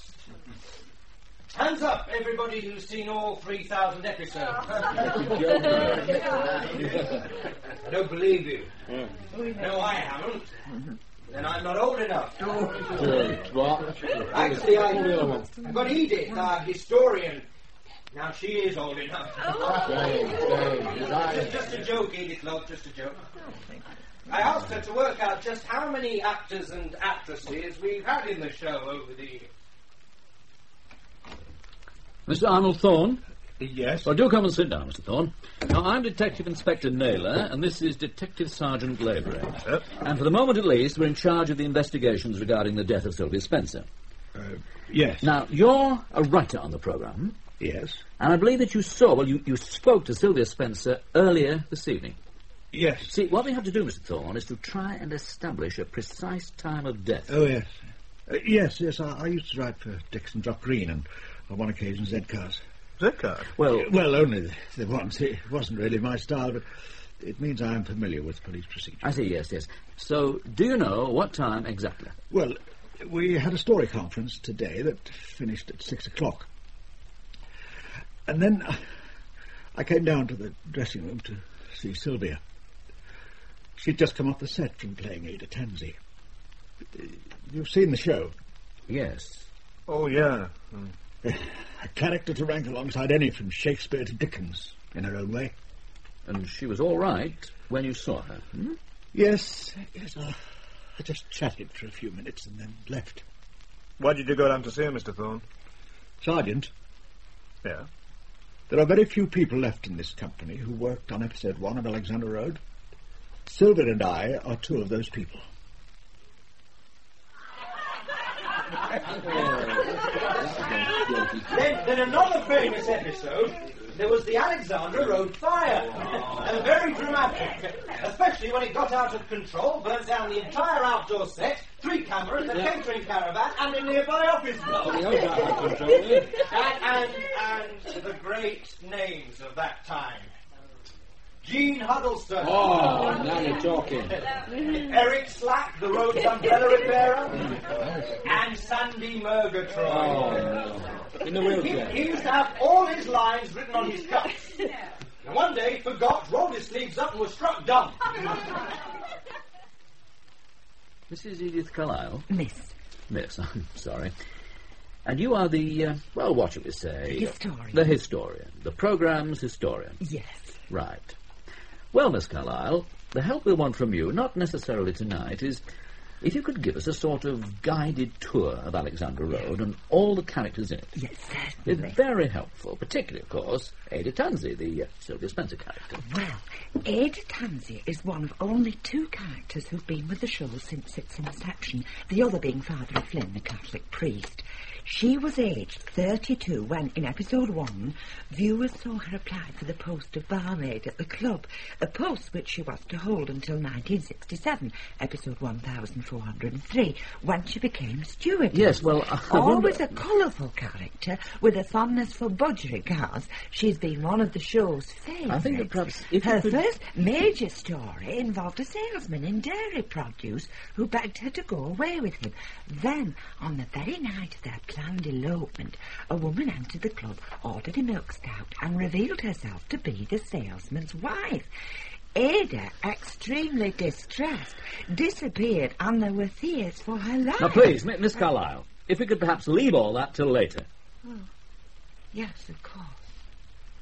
Speaker 9: Hands up, everybody who's seen all 3,000 episodes. I don't believe you. No, I haven't. Then I'm not old enough. Actually, I, I've got Edith, our historian. Now she is old enough. Oh, just, just a joke, Edith, love, just a joke. I asked her to work out just how many actors and actresses we've had in the show over the years.
Speaker 16: Mr. Arnold Thorne?
Speaker 1: Yes.
Speaker 16: Well, do come and sit down, Mr. Thorne. Now, I'm Detective Inspector Naylor, and this is Detective Sergeant Glavery. And for the moment, at least, we're in charge of the investigations regarding the death of Sylvia Spencer.
Speaker 5: Yes.
Speaker 16: Now, you're a writer on the programme,
Speaker 5: Yes.
Speaker 16: and I believe that you saw, well, you, you spoke to Sylvia Spencer earlier this evening.
Speaker 5: Yes.
Speaker 16: See, what we have to do, Mr. Thorne, is to try and establish a precise time of death.
Speaker 5: Oh, yes. Uh, yes, yes, I, I used to write for Dixon Dock Green and on one occasion Z-Cars.
Speaker 1: Z-Cars?
Speaker 16: Well,
Speaker 5: well, only the, the once. It wasn't really my style, but it means I am familiar with police procedure.
Speaker 16: I see, yes, yes. So, do you know what time exactly?
Speaker 5: Well, we had a story conference today that finished at six o'clock. And then uh, I came down to the dressing room to see Sylvia. She'd just come off the set from playing Ada Tansey. You've seen the show.
Speaker 16: Yes.
Speaker 1: Oh, yeah.
Speaker 5: A character to rank alongside any from Shakespeare to Dickens, in her own way.
Speaker 16: And she was all right when you saw her. Hmm?
Speaker 5: Yes, yes. I, I just chatted for a few minutes and then left.
Speaker 1: Why did you go down to see her, Mr. Thorne?
Speaker 5: Sergeant,
Speaker 1: Yeah.
Speaker 5: there are very few people left in this company who worked on episode one of Alexandra Road. Sylvia and I are two of those people.
Speaker 9: Then, then another famous episode, there was the Alexandra Road fire. and very dramatic, especially when it got out of control, burnt down the entire outdoor set, three cameras, a
Speaker 16: Yeah.
Speaker 9: catering caravan, and a nearby office block.
Speaker 16: We hope that was control, yeah.
Speaker 9: and, and, and the great names of that time. Gene Huddleston.
Speaker 16: Oh, now you're talking.
Speaker 9: Eric Slack, the road's umbrella repairer. and Sandy Murgatroyd.
Speaker 16: Oh, In the wheelchair.
Speaker 9: He, he used to have all his lines written on his cuffs. And one day forgot, rolled his sleeves up, and was struck dumb.
Speaker 16: Mrs. Edith Carlyle?
Speaker 6: Miss.
Speaker 16: Miss, I'm sorry. And you are the, uh, well, what shall we say?
Speaker 6: Historian.
Speaker 16: The historian. The programme's historian.
Speaker 6: Yes.
Speaker 16: Right. Well, Miss Carlyle, the help we want from you, not necessarily tonight, is if you could give us a sort of guided tour of Alexandra Road and all the characters in it.
Speaker 6: Yes, certainly.
Speaker 16: It's very helpful, particularly, of course, Ada Tansey, the uh, Sylvia Spencer character.
Speaker 6: Well, Ada Tansey is one of only two characters who've been with the show since its inception, the other being Father Flynn, the Catholic priest. She was aged 32 when, in episode one, viewers saw her apply for the post of barmaid at the club, a post which she was to hold until 1967, episode 1403, when she became steward.
Speaker 16: Yes, well, I wonder-
Speaker 6: Always a colourful character with a fondness for budgerigars, she's been one of the show's favourites.
Speaker 16: I think that perhaps
Speaker 6: her
Speaker 16: could-
Speaker 6: first major story involved a salesman in dairy produce who begged her to go away with him. Then, on the very night of their planned elopement, a woman entered the club, ordered a milk stout, and revealed herself to be the salesman's wife. Ada, extremely distressed, disappeared, and there were fears for her life.
Speaker 16: Now, please, Miss Carlyle, if we could perhaps leave all that till later.
Speaker 6: Oh, yes, of course.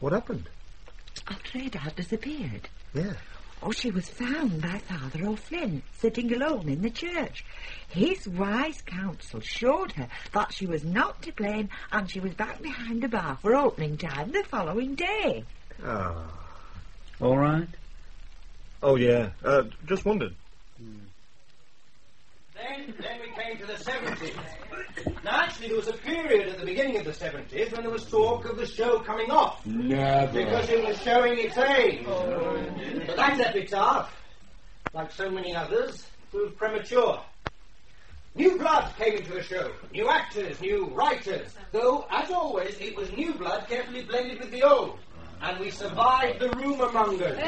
Speaker 1: What happened?
Speaker 6: Alfreda had disappeared.
Speaker 1: Yeah.
Speaker 6: Oh, she was found by Father O'Flynn, sitting alone in the church. His wise counsel showed her that she was not to blame, and she was back behind the bar for opening time the following day.
Speaker 1: Ah.
Speaker 16: All right.
Speaker 1: Oh, yeah. Uh, just wondered.
Speaker 9: Then, then we came to the 70s. Now, actually, there was a period at the beginning of the 70s when there was talk of the show coming off.
Speaker 4: Never.
Speaker 9: Because it was showing its age. But that epitaph, like so many others, proved premature. New blood came into the show. New actors, new writers. Though, as always, it was new blood carefully blended with the old. And we survived the rumour mongers.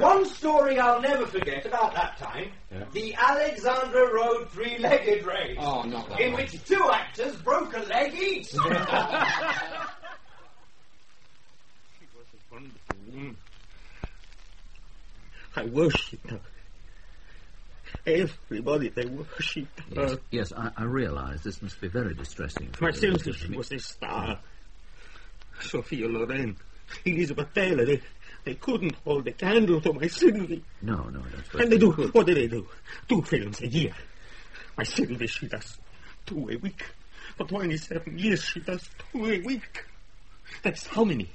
Speaker 9: One story I'll never forget about that time the Alexandra Road three legged race.
Speaker 4: Oh, not that
Speaker 9: In
Speaker 4: one.
Speaker 9: which two actors broke a leg each.
Speaker 10: She was a wonderful woman. I worshipped her. Everybody, they
Speaker 16: worshipped
Speaker 10: her.
Speaker 16: yes I, I realise this must be very distressing. for
Speaker 10: My
Speaker 16: you,
Speaker 10: sister, she was a star. Sophia Loren, Elizabeth Taylor, they, they couldn't hold a candle to my Sylvie.
Speaker 16: No, no, that's
Speaker 10: And they do, what do they do? Two films a year. My Sylvie, she does two a week. For 27 years, she does two a week. That's how many?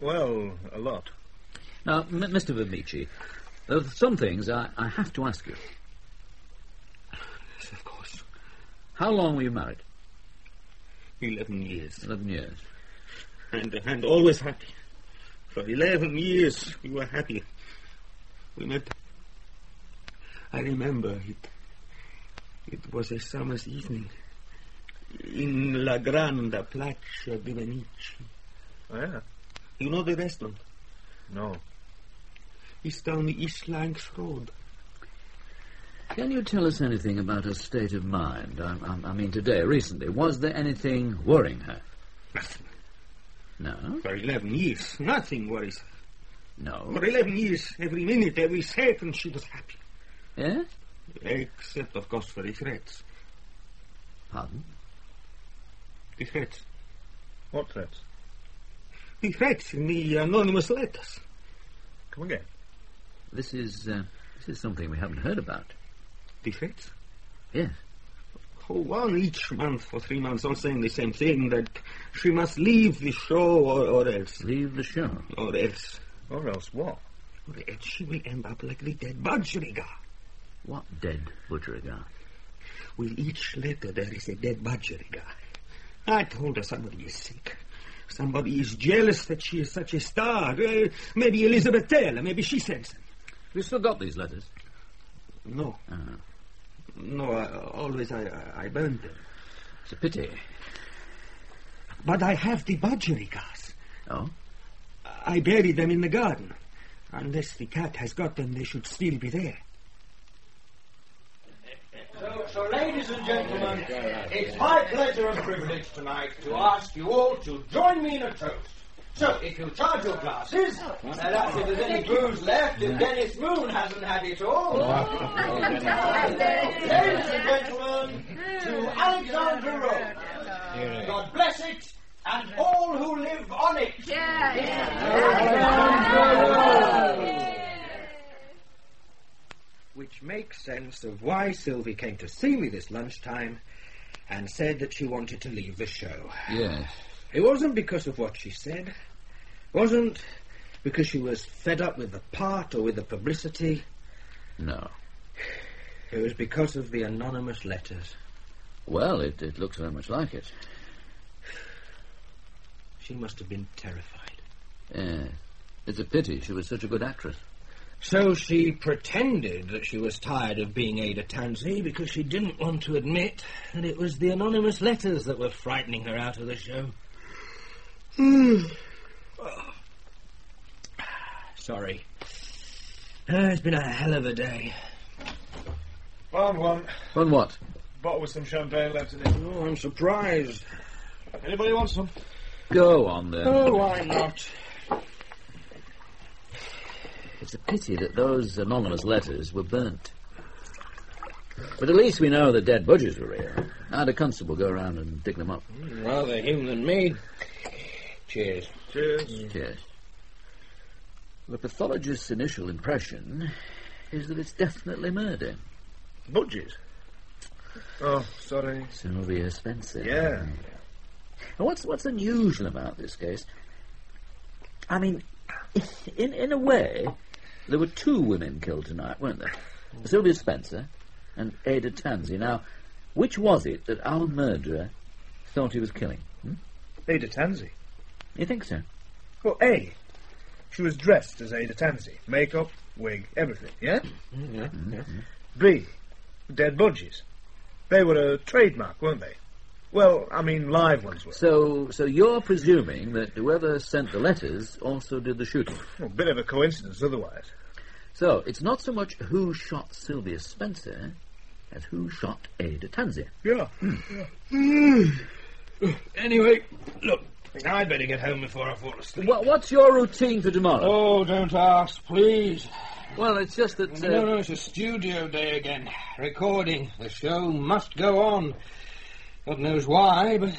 Speaker 1: Well, a lot.
Speaker 16: Now, M- Mr. Vermici, of uh, some things I, I have to ask you.
Speaker 10: Yes, of course.
Speaker 16: How long were you married?
Speaker 10: Eleven years.
Speaker 16: Eleven years.
Speaker 10: And, and always happy. For 11 years, we were happy. We met. I remember it. It was a summer's evening in La Grande Placcia di Venice.
Speaker 1: Oh, yeah.
Speaker 10: You know the restaurant?
Speaker 1: No.
Speaker 10: It's down the East Lancs Road.
Speaker 16: Can you tell us anything about her state of mind? I, I, I mean, today, recently. Was there anything worrying her?
Speaker 10: Nothing.
Speaker 16: No?
Speaker 10: For 11 years, nothing worries her.
Speaker 16: No.
Speaker 10: For 11 years, every minute, every second, she was happy.
Speaker 16: Yes?
Speaker 10: Except, of course, for the threats.
Speaker 16: Pardon?
Speaker 10: The threats.
Speaker 1: What threats?
Speaker 10: The threats in the anonymous letters.
Speaker 1: Come again.
Speaker 16: This is, uh, this is something we haven't heard about.
Speaker 10: Defects?
Speaker 16: Yes.
Speaker 10: Oh, one each month for three months, all saying the same thing that she must leave the show or, or else.
Speaker 16: Leave the show?
Speaker 10: Or else.
Speaker 1: Or else what?
Speaker 10: Or else she will end up like the dead budgerigar.
Speaker 16: What dead budgerigar?
Speaker 10: With each letter there is a dead budgerigar. I told her somebody is sick. Somebody is jealous that she is such a star. Uh, maybe Elizabeth Taylor, maybe she sent them.
Speaker 16: You still got these letters?
Speaker 10: No.
Speaker 16: Ah.
Speaker 10: No, I, always I, I burned them.
Speaker 16: It's a pity.
Speaker 10: But I have the budgerigars.
Speaker 16: Oh?
Speaker 10: I buried them in the garden. Unless the cat has got them, they should still be there.
Speaker 4: So, so, ladies and gentlemen, it's my pleasure and privilege tonight to ask you all to join me in a toast. So, if you charge your glasses, oh. and that's if there's any booze left, if Dennis Moon hasn't had it all. Oh, oh, Ladies and gentlemen, to Alexandra Road. God bless it, and all who live on it.
Speaker 9: Which makes sense of why Sylvie came to see me this lunchtime and said that she wanted to leave the show.
Speaker 16: Yes.
Speaker 9: It wasn't because of what she said. Wasn't because she was fed up with the part or with the publicity.
Speaker 16: No.
Speaker 9: It was because of the anonymous letters.
Speaker 16: Well, it, it looks very much like it.
Speaker 9: She must have been terrified.
Speaker 16: Yes. It's a pity she was such a good actress.
Speaker 9: So she pretended that she was tired of being Ada Tansey because she didn't want to admit that it was the anonymous letters that were frightening her out of the show. Sorry. Uh, it's been a hell of a day.
Speaker 1: Found one.
Speaker 16: On what?
Speaker 1: Bottle with some champagne left in it.
Speaker 9: Oh, I'm surprised.
Speaker 1: Anybody want some?
Speaker 16: Go on then.
Speaker 9: Oh, why not?
Speaker 16: It's a pity that those anonymous letters were burnt. But at least we know the dead budgies were real. How'd a constable go around and dig them up?
Speaker 9: Rather him than me. Cheers.
Speaker 1: Cheers.
Speaker 16: Cheers. The pathologist's initial impression is that it's definitely murder.
Speaker 1: Budgies? Oh, sorry.
Speaker 16: Sylvia Spencer.
Speaker 1: Yeah.
Speaker 16: Now, what's what's unusual about this case? I mean, in in a way, there were two women killed tonight, weren't there? Sylvia Spencer and Ada Tansey. Now, which was it that our murderer thought he was killing? Hmm?
Speaker 1: Ada Tansey.
Speaker 16: You think so?
Speaker 1: Well, A. She was dressed as Ada Tansey. Makeup, wig, everything, yeah?
Speaker 9: Mm, yeah.
Speaker 1: B. Dead budgies. They were a trademark, weren't they? Well, I mean, live ones were.
Speaker 16: So, so you're presuming that whoever sent the letters also did the shooting?
Speaker 1: Well, a bit of a coincidence otherwise.
Speaker 16: So, it's not so much who shot Sylvia Spencer as who shot Ada Tansey.
Speaker 1: Yeah. Hmm.
Speaker 9: Anyway, look, I'd better get home before I fall asleep.
Speaker 16: What, what's your routine for tomorrow?
Speaker 9: Oh, don't ask, please.
Speaker 16: Well, it's just that. Uh,
Speaker 9: No, no, it's a studio day again. Recording. The show must go on. God knows why, but.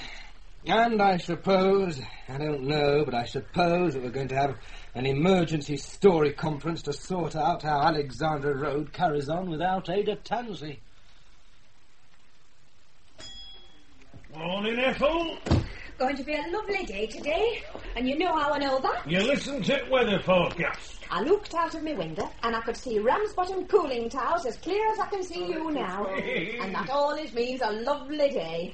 Speaker 9: And I suppose, I don't know, but I suppose that we're going to have an emergency story conference to sort out how Alexandra Road carries on without Ada Tansey.
Speaker 19: Morning, Ethel.
Speaker 3: Going to be a lovely day today, and you know how I know that?
Speaker 19: You listen to weather forecast.
Speaker 3: I looked out of my window and I could see Ramsbottom cooling towers as clear as I can see you now. and that always means a lovely day.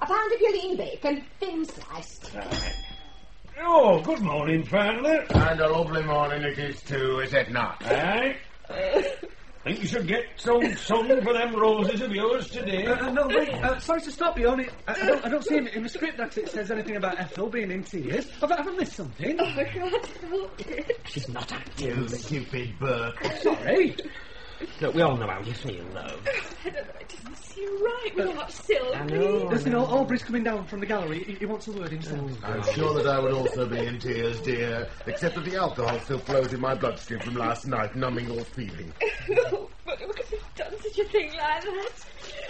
Speaker 3: A pound of your lean bacon, thin sliced.
Speaker 19: Oh, good morning, Fowler.
Speaker 8: And a lovely morning it is too, is it not? Eh?
Speaker 19: Aye. Think you should get some sun for them roses of yours today?
Speaker 7: Uh, no, wait. Uh, sorry to stop you. Only I, I don't. I don't see in, in the script that it says anything about Ethel being in tears. Have, I- have I missed something?
Speaker 3: Oh, for God's sake.
Speaker 9: She's not acting.
Speaker 8: You stupid Burke.
Speaker 7: Sorry.
Speaker 9: Look, we all know how you feel, love.
Speaker 3: I don't know, it doesn't seem right without Sylvie.
Speaker 9: I know.
Speaker 7: Listen, Al- Aubrey's coming down from the gallery. He, he wants a word himself.
Speaker 8: Oh, I'm sure that I would also be in tears, dear, except that the alcohol still flows in my bloodstream from last night, numbing all feeling.
Speaker 3: No, but who could have done such a thing like that?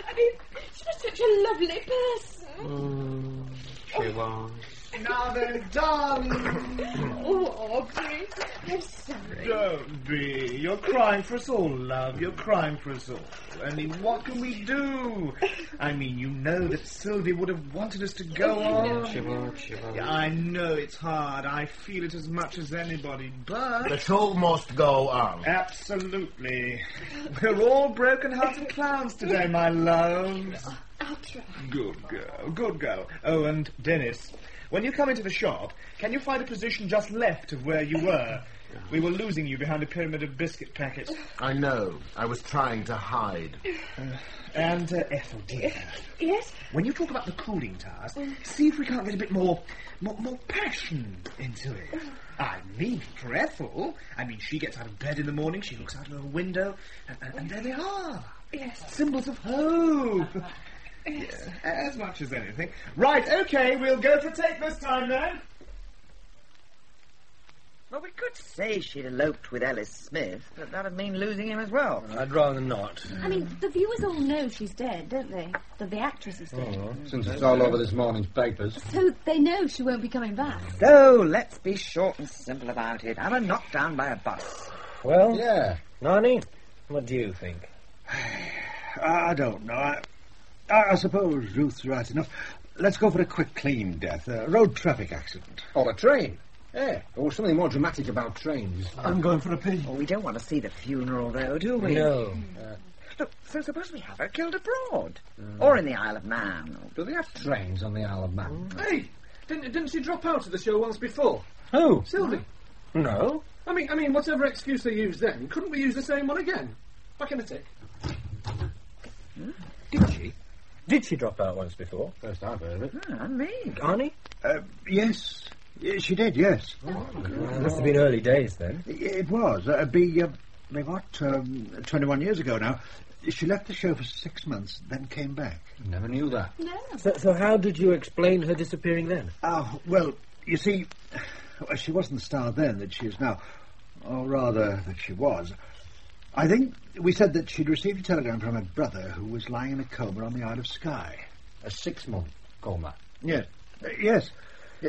Speaker 3: I mean, she was such a lovely person.
Speaker 9: Mm, she was.
Speaker 11: Now then, darling.
Speaker 3: Oh, Aubrey, I'm sorry.
Speaker 1: Don't be. You're crying for us all, love. You're crying for us all. I mean, what can we do? I mean, you know that Sylvia would have wanted us to go on. Yeah, I know it's hard. I feel it as much as anybody, but...
Speaker 8: The show must go on.
Speaker 1: Absolutely. We're all broken-hearted clowns today, my loves.
Speaker 20: I'll try.
Speaker 1: Good girl, good girl. Oh, and Dennis, when you come into the shop, can you find a position just left of where you were? We were losing you behind a pyramid of biscuit packets.
Speaker 8: I know. I was trying to hide.
Speaker 1: Uh, and, uh, Ethel, dear,
Speaker 20: Yes?
Speaker 1: when you talk about the cooling towers, see if we can't get a bit more, more, more passion into it. Uh-huh. I mean, for Ethel, I mean, she gets out of bed in the morning, she looks out of her window, and, and, and there they are.
Speaker 20: Yes.
Speaker 1: Symbols of hope. Uh-huh. Yeah, as much as anything. Right, okay, we'll go for take this time then.
Speaker 6: Well, we could say she'd eloped with Ellis Smith, but that'd mean losing him as well.
Speaker 9: I'd rather not.
Speaker 11: I mean, the viewers all know she's dead, don't they? That the actress is dead.
Speaker 4: Oh, since it's all over this morning's papers.
Speaker 11: So they know she won't be coming back.
Speaker 6: So, let's be short and simple about it. Have her knocked down by a bus.
Speaker 9: Well,
Speaker 4: Yeah.
Speaker 9: Nani, what do you think?
Speaker 5: I don't know. I, I, I suppose Ruth's right enough. Let's go for a quick, clean death. A road traffic accident.
Speaker 4: Or a train. Yeah, or something more dramatic about trains.
Speaker 5: I'm going for a pee.
Speaker 6: Oh, we don't want to see the funeral, though, do we?
Speaker 9: No.
Speaker 6: Uh, look, so suppose we have her killed abroad. Uh. Or in the Isle of Man.
Speaker 4: Do they have trains on the Isle of Man? Mm.
Speaker 7: Hey, didn't, didn't she drop out of the show once before?
Speaker 9: Who?
Speaker 7: Sylvie.
Speaker 9: No.
Speaker 7: I mean, I mean, whatever excuse they used then, couldn't we use the same one again? Back in a tick.
Speaker 9: Did she? Did she drop out once before?
Speaker 4: First I've heard of it.
Speaker 6: Ah, me.
Speaker 9: Arnie?
Speaker 5: Uh, yes. Yeah, She did, yes.
Speaker 9: Must have been early days then.
Speaker 5: It was. Uh, be, uh, be what, um, 21 years ago now. She left the show for six months, then came back.
Speaker 4: Never knew that.
Speaker 11: No.
Speaker 9: So, so how did you explain her disappearing then?
Speaker 5: Oh, well, you see, well, she wasn't the star then that she is now. Or rather, that she was. I think we said that she'd received a telegram from her brother who was lying in a coma on the Isle of Skye.
Speaker 4: A six-month coma.
Speaker 5: Yes. Uh, yes.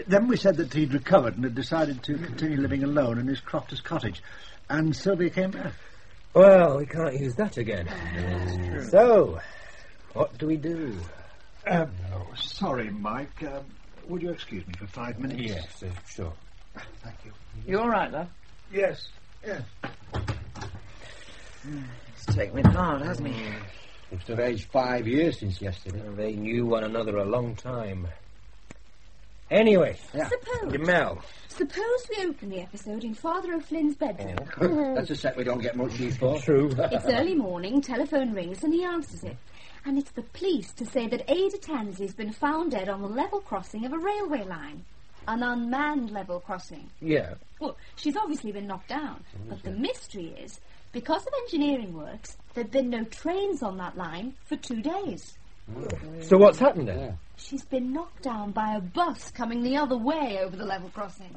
Speaker 5: Then we said that he'd recovered and had decided to continue living alone in his Crofters cottage. And Sylvia came back.
Speaker 9: Well, we can't use that again. So, what do we do?
Speaker 5: Um, oh, sorry, Mike. Um, would you excuse me for five minutes?
Speaker 9: Yes, uh, sure.
Speaker 5: Thank you.
Speaker 6: You all right, love?
Speaker 5: Yes. Yes.
Speaker 6: It's taken me hard, hasn't he?
Speaker 4: Seems to have aged five years since yesterday.
Speaker 9: They knew one another a long time. Anyway,
Speaker 11: Suppose.
Speaker 9: Mel.
Speaker 11: Suppose we open the episode in Father O'Flynn's bedroom. Oh.
Speaker 4: That's a set we don't get much use for.
Speaker 9: True.
Speaker 11: It's early morning, telephone rings, and he answers it. And it's the police to say that Ada Tansey's been found dead on the level crossing of a railway line. An unmanned level crossing.
Speaker 9: Yeah.
Speaker 11: Well, she's obviously been knocked down. But the mystery is, because of engineering works, there've been no trains on that line for two days.
Speaker 9: So what's happened then?
Speaker 11: She's been knocked down by a bus coming the other way over the level crossing.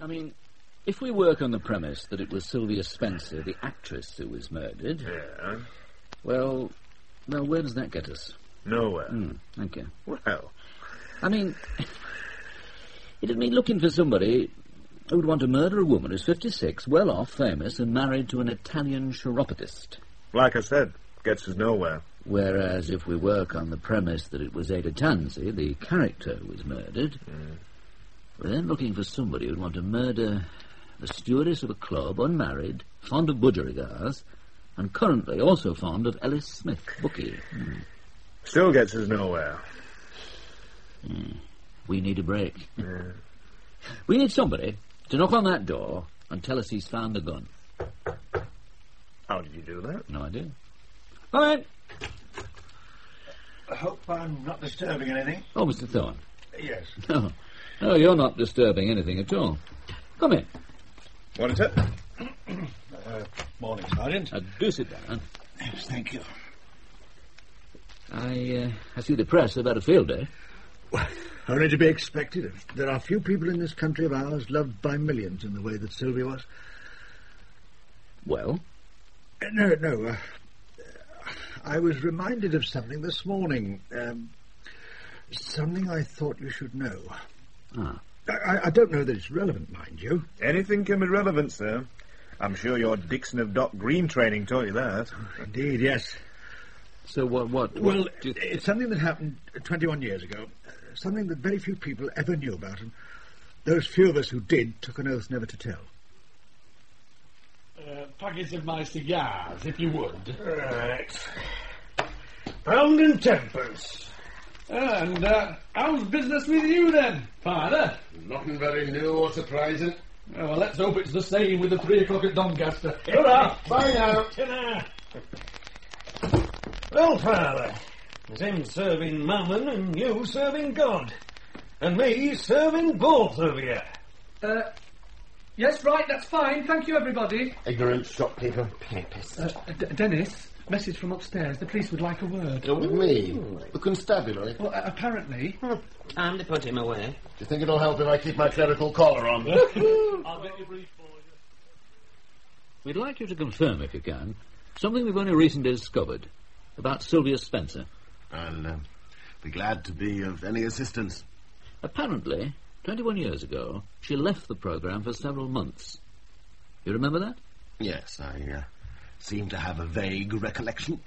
Speaker 16: I mean, if we work on the premise that it was Sylvia Spencer, the actress, who was murdered,
Speaker 21: Yeah.
Speaker 16: well, well, where does that get us?
Speaker 21: Nowhere.
Speaker 16: Hmm, thank you.
Speaker 21: Well,
Speaker 16: I mean, it'd mean looking for somebody who would want to murder a woman who's 56, well off, famous, and married to an Italian chiropodist.
Speaker 21: like I said, gets us nowhere.
Speaker 16: Whereas if we work on the premise that it was Ada Tansey, the character who was murdered, we're then looking for somebody who'd want to murder the stewardess of a club, unmarried, fond of budgerigars, and currently also fond of Ellis Smith, bookie. Hmm.
Speaker 21: Still gets us nowhere.
Speaker 16: Hmm. We need a break. We need somebody to knock on that door and tell us he's found the gun.
Speaker 21: How did you do that?
Speaker 16: No idea. All right.
Speaker 5: I hope I'm not disturbing anything.
Speaker 16: Oh, Mr. Thorne.
Speaker 5: Yes.
Speaker 16: No, no, you're not disturbing anything at all. Come in.
Speaker 21: What is it?
Speaker 5: Uh, morning, Sergeant.
Speaker 16: Uh, do sit down.
Speaker 5: Yes, thank you.
Speaker 16: I, uh, I see the press about a field day.
Speaker 5: Only to be expected. There are few people in this country of ours loved by millions in the way that Sylvia was.
Speaker 16: Well?
Speaker 5: Uh, no, no. Uh, I was reminded of something this morning. Um, something I thought you should know.
Speaker 16: Ah.
Speaker 5: I, I don't know that it's relevant, mind you.
Speaker 1: Anything can be relevant, sir. I'm sure your Dixon of Dock Green training taught you that.
Speaker 5: Indeed, yes.
Speaker 16: So what? What?
Speaker 5: Well,
Speaker 16: what do you th-
Speaker 5: it's something that happened uh, 21 years ago. Something that very few people ever knew about, and those few of us who did took an oath never to tell.
Speaker 7: Uh, packets of my cigars, if you would.
Speaker 8: Right. Pound and tenpence.
Speaker 7: And uh, how's business with you then, father?
Speaker 8: Nothing very new or surprising.
Speaker 7: Oh, well, let's hope it's the same with the three o'clock at Doncaster. Ta-ra!
Speaker 8: Bye now.
Speaker 10: Ta-da. Well, father, there's him serving Mammon and you serving God. And me serving both of you.
Speaker 19: Uh, yes, right, that's fine. Thank you, everybody.
Speaker 8: Ignorant shopkeeper.
Speaker 19: Uh, D- Dennis, message from upstairs. The police would like a word.
Speaker 8: With me? The constabulary?
Speaker 19: Well, uh, apparently.
Speaker 13: Time to put him away.
Speaker 8: Do you think it'll help if I keep my clerical collar on?
Speaker 7: I'll bet you brief for you.
Speaker 16: We'd like you to confirm, if you can, something we've only recently discovered about Sylvia Spencer.
Speaker 8: I'll uh, be glad to be of any assistance.
Speaker 16: Apparently, 21 years ago, she left the programme for several months. You remember that?
Speaker 8: Yes, I uh, seem to have a vague recollection.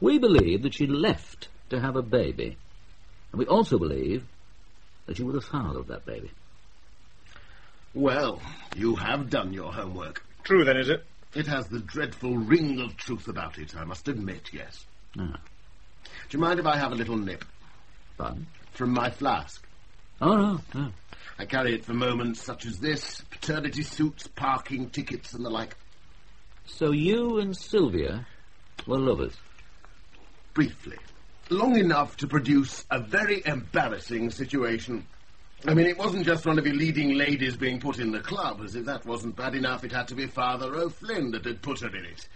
Speaker 16: We believe that she left to have a baby. And we also believe that you were the father of that baby.
Speaker 8: Well, you have done your homework.
Speaker 1: True, then, is it?
Speaker 8: It has the dreadful ring of truth about it, I must admit, yes.
Speaker 16: Ah.
Speaker 8: Do you mind if I have a little nip?
Speaker 16: Pardon?
Speaker 8: From my flask.
Speaker 16: Oh, no, no.
Speaker 8: I carry it for moments such as this paternity suits, parking tickets, and the like.
Speaker 16: So you and Sylvia were lovers?
Speaker 8: Briefly. Long enough to produce a very embarrassing situation. I mean, it wasn't just one of your leading ladies being put in the club. As if that wasn't bad enough, it had to be Father O'Flynn that had put her in it.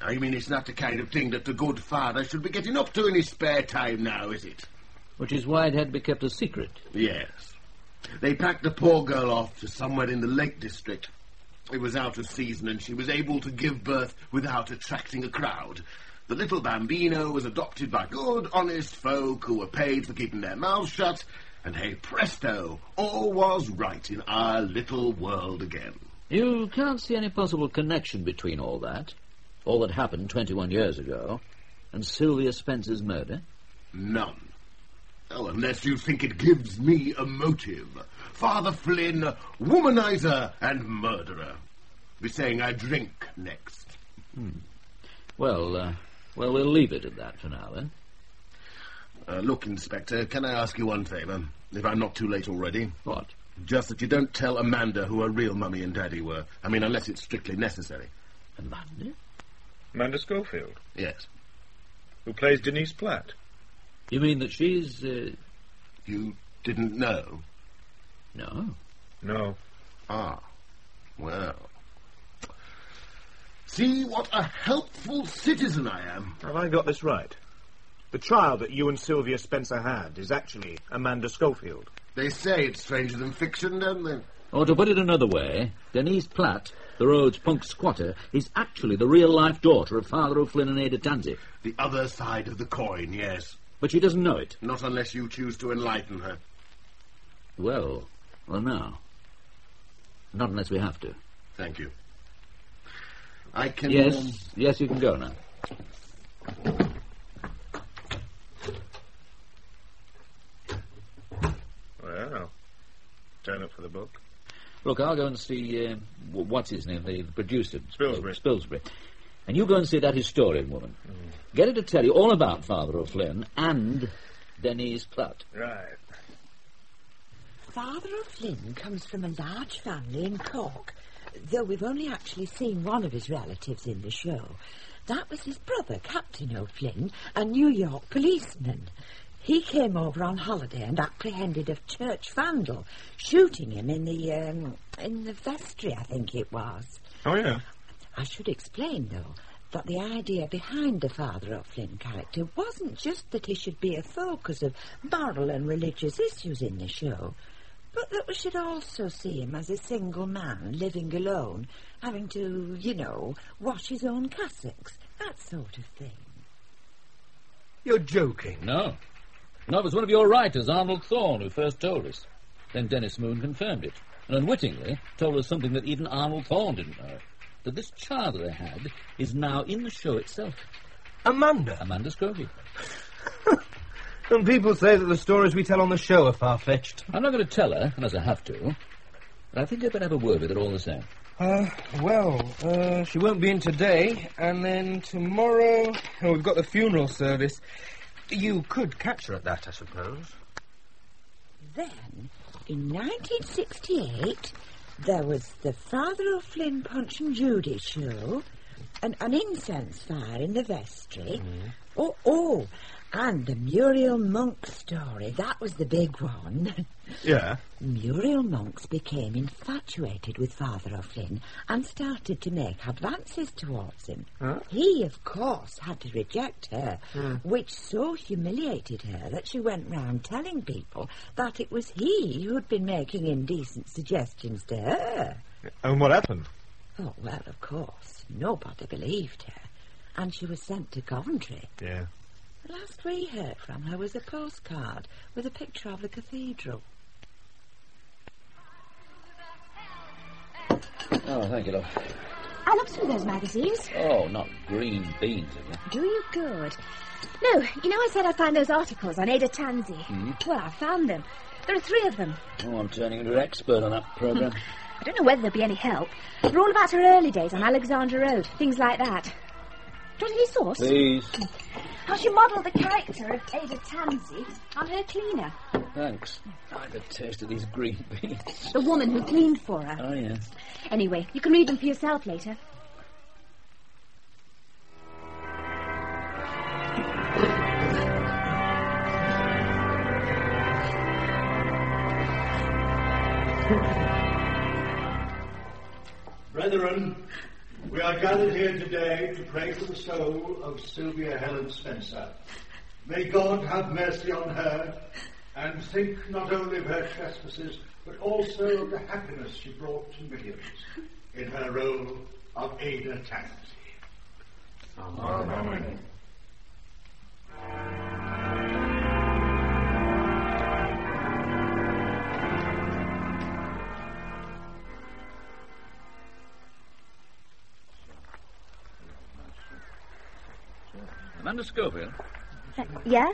Speaker 8: I mean, it's not the kind of thing that the good father should be getting up to in his spare time now, is it?
Speaker 16: Which is why it had to be kept a secret.
Speaker 8: Yes. They packed the poor girl off to somewhere in the Lake District. It was out of season, and she was able to give birth without attracting a crowd. The little bambino was adopted by good, honest folk who were paid for keeping their mouths shut, and hey presto, all was right in our little world again.
Speaker 16: You can't see any possible connection between all that, all that happened 21 years ago, and Sylvia Spencer's murder?
Speaker 8: None. Oh, unless you think it gives me a motive. Father Flynn, womanizer and murderer. Be saying I drink next.
Speaker 16: Hmm. Well, uh, well, we'll leave it at that for now, then.
Speaker 8: Uh, look, Inspector, can I ask you one favour? If I'm not too late already.
Speaker 16: What?
Speaker 8: Just that you don't tell Amanda who her real mummy and daddy were. I mean, unless it's strictly necessary.
Speaker 16: Amanda?
Speaker 1: Amanda Schofield,
Speaker 8: Yes.
Speaker 1: who plays Denise Platt.
Speaker 16: You mean that she's, uh...
Speaker 8: You didn't know?
Speaker 16: No.
Speaker 1: No.
Speaker 8: Ah. Well. See what a helpful citizen I am.
Speaker 1: Have I got this right? The child that you and Sylvia Spencer had is actually Amanda Schofield.
Speaker 8: They say it's stranger than fiction, don't they?
Speaker 16: Or to put it another way, Denise Platt, the road's punk squatter, is actually the real-life daughter of Father O'Flynn and Ada Tansey.
Speaker 8: The other side of the coin, yes.
Speaker 16: But she doesn't know it.
Speaker 8: Not unless you choose to enlighten her.
Speaker 16: Well, well, no. Not unless we have to.
Speaker 8: Thank you. I can...
Speaker 16: Yes,
Speaker 8: um,
Speaker 16: yes, you can go now.
Speaker 1: Well, turn up for the book.
Speaker 16: Look, I'll go and see, uh, what's his name, the producer.
Speaker 1: Spilsbury.
Speaker 16: Uh, Spilsbury. And you go and see that historian woman. Get her to tell you all about Father O'Flynn and Denise Platt.
Speaker 1: Right.
Speaker 6: Father O'Flynn comes from a large family in Cork, though we've only actually seen one of his relatives in the show. That was his brother, Captain O'Flynn, a New York policeman. He came over on holiday and apprehended a church vandal, shooting him in the um, in the vestry, I think it was.
Speaker 1: Oh, yeah.
Speaker 6: I should explain, though, that the idea behind the Father O'Flynn character wasn't just that he should be a focus of moral and religious issues in the show, but that we should also see him as a single man living alone, having to, you know, wash his own cassocks, that sort of thing.
Speaker 14: You're joking.
Speaker 16: No. No, it was one of your writers, Arnold Thorne, who first told us. Then Dennis Moon confirmed it, and unwittingly told us something that even Arnold Thorne didn't know. That this child that they had is now in the show itself.
Speaker 9: Amanda?
Speaker 16: Amanda Scroby.
Speaker 9: And people say that the stories we tell on the show are far-fetched.
Speaker 16: I'm not going to tell her, unless I have to. But I think I'd better have a word with her all the same.
Speaker 9: Uh, well, uh, she won't be in today, and then tomorrow oh, we've got the funeral service. You could her at that, I suppose.
Speaker 6: Then, in 1968, there was the Father O'Flynn Punch and Judy show, and an incense fire in the vestry. Mm-hmm. Oh, oh, and the Muriel Monk story. That was the big one.
Speaker 22: Yeah.
Speaker 6: Muriel Monks became infatuated with Father O'Flynn and started to make advances towards him.
Speaker 22: Huh?
Speaker 6: He, of course, had to reject her,
Speaker 22: Hmm.
Speaker 6: which so humiliated her that she went round telling people that it was he who'd been making indecent suggestions to her.
Speaker 22: And what happened?
Speaker 6: Oh, well, of course, nobody believed her, and she was sent to Coventry.
Speaker 22: Yeah.
Speaker 6: The last we heard from her was a postcard with a picture of the cathedral.
Speaker 16: Oh, thank you, love.
Speaker 3: I looked through those magazines.
Speaker 16: Oh, not green beans, have you?
Speaker 3: Do you good? No, you know I said I'd find those articles on Ada Tansey.
Speaker 16: Hmm?
Speaker 3: Well, I found them. There are three of them.
Speaker 16: Oh, I'm turning into an expert on that programme.
Speaker 3: I don't know whether there'll be any help. They're all about her early days on Alexandra Road, things like that. Do you want any sauce?
Speaker 16: Please.
Speaker 3: How she modelled the character of Ada Tansey on her cleaner,
Speaker 16: Thanks. I had a taste of these green beans.
Speaker 3: the woman who cleaned for her.
Speaker 16: Oh, yes.
Speaker 3: Anyway, you can read them for yourself later.
Speaker 5: Brethren, we are gathered here today to pray for the soul of Sylvia Helen Spencer. May God have mercy on her and think not only of her trespasses, but also of the happiness she brought to millions in her role of Ada Tansey. Amen.
Speaker 16: Amanda Schofield,
Speaker 3: Uh, yeah?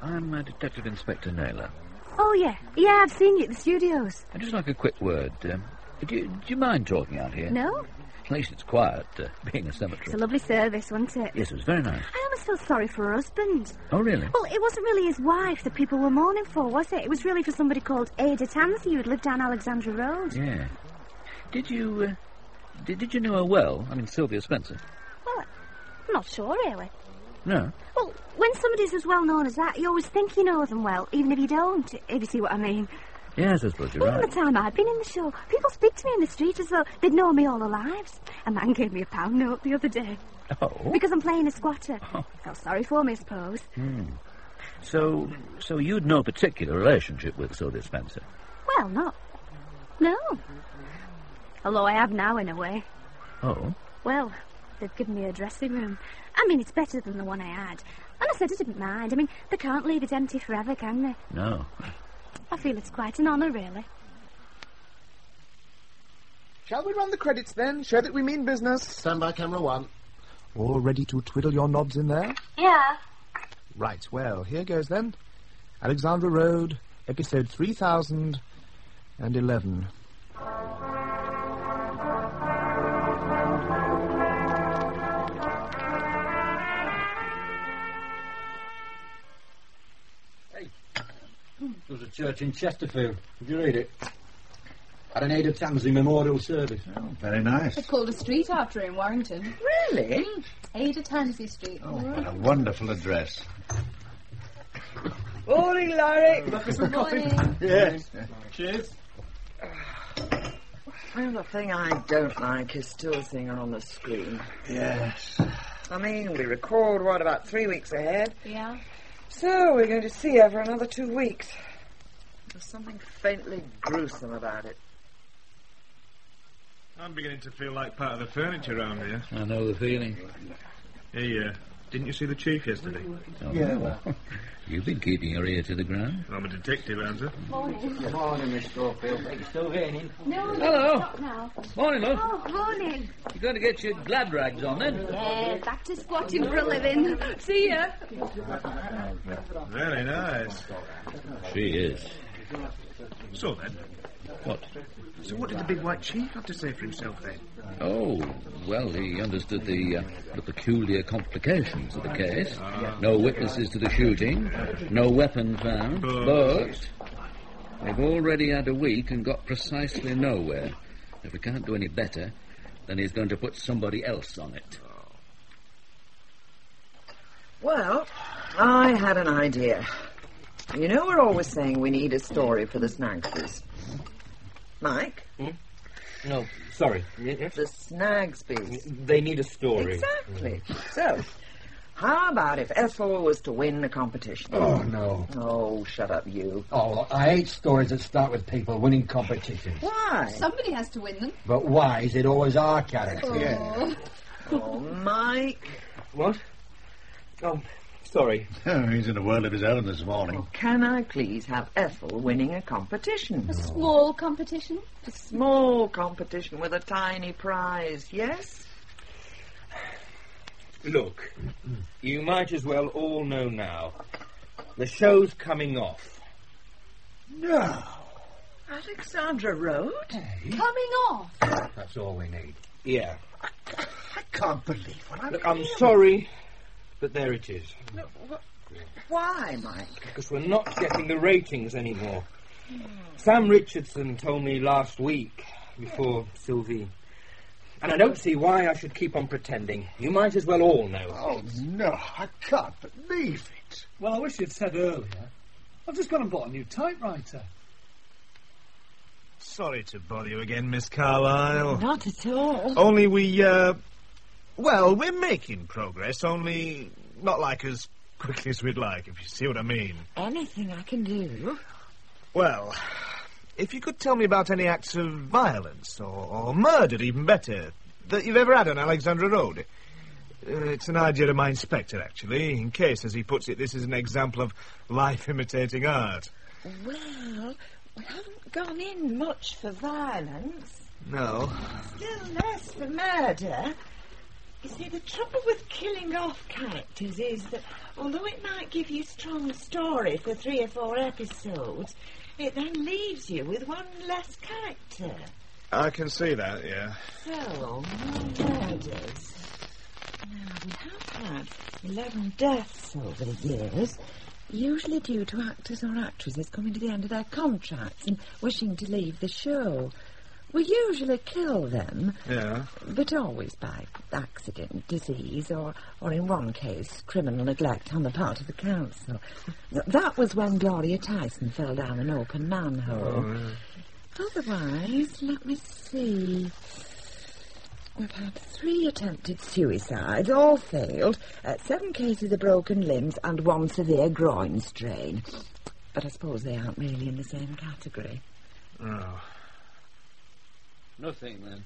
Speaker 16: I'm uh, Detective Inspector Naylor.
Speaker 3: Oh, yeah. Yeah, I've seen you at the studios.
Speaker 16: I'd just like a quick word. Um, do, you, do you mind talking out here?
Speaker 3: No?
Speaker 16: At least it's quiet, uh, being a
Speaker 3: It's a lovely service, wasn't it?
Speaker 16: Yes, it was very nice.
Speaker 3: I almost feel sorry for her husband.
Speaker 16: Oh, really?
Speaker 3: Well, it wasn't really his wife that people were mourning for, was it? It was really for somebody called Ada Tansey who'd lived down Alexandra Road.
Speaker 16: Yeah. Did you, uh, did, did you know her well? I mean, Sylvia Spencer?
Speaker 3: Not sure, really.
Speaker 16: No.
Speaker 3: Well, when somebody's as well known as that, you always think you know them well, even if you don't, if you see what I mean.
Speaker 16: Yes, I suppose you're right.
Speaker 3: the time I've been in the show, people speak to me in the street as though they'd known me all their lives. A man gave me a pound note the other day.
Speaker 16: Oh.
Speaker 3: Because I'm playing a squatter. Oh. Felt sorry for me, I suppose.
Speaker 16: Hmm. So, so you'd no particular relationship with Sylvia Spencer?
Speaker 3: Well, not. No. Although I have now, in a way.
Speaker 16: Oh.
Speaker 3: Well, they've given me a dressing room. I mean, it's better than the one I had. And I said I didn't mind. I mean, they can't leave it empty forever, can they?
Speaker 16: No.
Speaker 3: I feel it's quite an honour, really.
Speaker 1: Shall we run the credits then? Show that we mean business.
Speaker 8: Stand by camera one.
Speaker 1: All ready to twiddle your knobs in there?
Speaker 3: Yeah.
Speaker 1: Right, well, here goes then. Alexandra Road, episode 3011.
Speaker 4: There was a church in Chesterfield. Did you read it? Had an Ada Tansey memorial service. Oh,
Speaker 5: very nice.
Speaker 11: They called a street after her in Warrington.
Speaker 6: Really?
Speaker 11: Mm. Ada Tansey Street.
Speaker 5: Oh, What a wonderful address.
Speaker 6: Morning, Larry.
Speaker 11: Good morning.
Speaker 1: Yes. Cheers.
Speaker 6: Well, the thing I don't like is still seeing her on the screen.
Speaker 5: Yes.
Speaker 6: I mean, we record, what, about three weeks ahead?
Speaker 11: Yeah.
Speaker 6: So we're going to see her for another two weeks. There's something faintly gruesome about it.
Speaker 22: I'm beginning to feel like part of the furniture around here.
Speaker 16: I know the feeling.
Speaker 22: Hey, uh,
Speaker 1: Didn't you see the chief yesterday?
Speaker 16: Oh,
Speaker 5: Yeah,
Speaker 16: well, You've been keeping your ear to the ground.
Speaker 1: I'm a detective, Answer.
Speaker 23: Morning.
Speaker 16: Good morning, Miss Schofield. It's still raining.
Speaker 23: No, no,
Speaker 16: Hello.
Speaker 23: not now.
Speaker 16: Morning, love.
Speaker 23: Oh, morning.
Speaker 16: You're going to get your glad rags on then?
Speaker 11: Yeah, back to squatting for a living. See ya.
Speaker 1: Very nice.
Speaker 16: She is.
Speaker 1: So then,
Speaker 16: What?
Speaker 1: so what did the big white chief have to say for himself then?
Speaker 16: Oh, well, he understood the, uh, the peculiar complications of the case. No witnesses to the shooting, no weapon found, but they've already had a week and got precisely nowhere. If we can't do any better, then he's going to put somebody else on it.
Speaker 6: Well, I had an idea. You know, we're always saying we need a story for the Snagsbys. Mike? Hmm?
Speaker 9: No, sorry.
Speaker 6: The Snagsbys.
Speaker 9: They need a story.
Speaker 6: Exactly. Mm. So, how about if Ethel was to win the competition?
Speaker 24: Oh, no.
Speaker 6: Oh, shut up, you.
Speaker 24: Oh, I hate stories that start with people winning competitions.
Speaker 6: Why?
Speaker 11: Somebody has to win them.
Speaker 24: But why is it always our character?
Speaker 11: Oh.
Speaker 6: Oh, Mike.
Speaker 9: What? Oh, sorry.
Speaker 5: Oh, he's in a world of his own this morning.
Speaker 6: Can I please have Ethel winning a competition?
Speaker 11: A small competition.
Speaker 6: A small competition with a tiny prize, yes?
Speaker 9: Look, you might as well all know now. The show's coming off.
Speaker 6: No. Alexandra Road?
Speaker 11: Coming off.
Speaker 24: That's all we need.
Speaker 9: Yeah.
Speaker 5: I can't believe what I'm
Speaker 9: Look, I'm sorry, but there it is.
Speaker 6: Why, Mike?
Speaker 9: Because we're not getting the ratings anymore. Sam Richardson told me last week, before Sylvie. And I don't see why I should keep on pretending. You might as well all know.
Speaker 5: Oh, no, I can't believe it.
Speaker 19: Well, I wish you'd said earlier. I've just gone and bought a new typewriter.
Speaker 1: Sorry to bother you again, Miss Carlyle.
Speaker 6: Not at all.
Speaker 1: Only we, uh. Well, we're making progress, only not like as quickly as we'd like, if you see what I mean.
Speaker 6: Anything I can do?
Speaker 1: Well, if you could tell me about any acts of violence, or, or murder, even better, that you've ever had on Alexandra Road. Uh, it's an idea of my inspector, actually, in case, as he puts it, this is an example of life imitating art.
Speaker 6: Well, we haven't gone in much for violence.
Speaker 1: No.
Speaker 6: Still less for murder. You see, the trouble with killing off characters is that although it might give you strong story for three or four episodes, it then leaves you with one less character.
Speaker 1: I can see that, yeah.
Speaker 6: So, murders. Now, we have had 11 deaths over the years, usually due to actors or actresses coming to the end of their contracts and wishing to leave the show. We usually kill them,
Speaker 1: Yeah.
Speaker 6: but always by accident, disease, or, or in one case, criminal neglect on the part of the council. Th- That was when Gloria Tyson fell down an open manhole. Otherwise, let me see. We've had three attempted suicides, all failed, uh, seven cases of broken limbs, and one severe groin strain. But I suppose they aren't really in the same category.
Speaker 1: Oh.
Speaker 16: Nothing, then.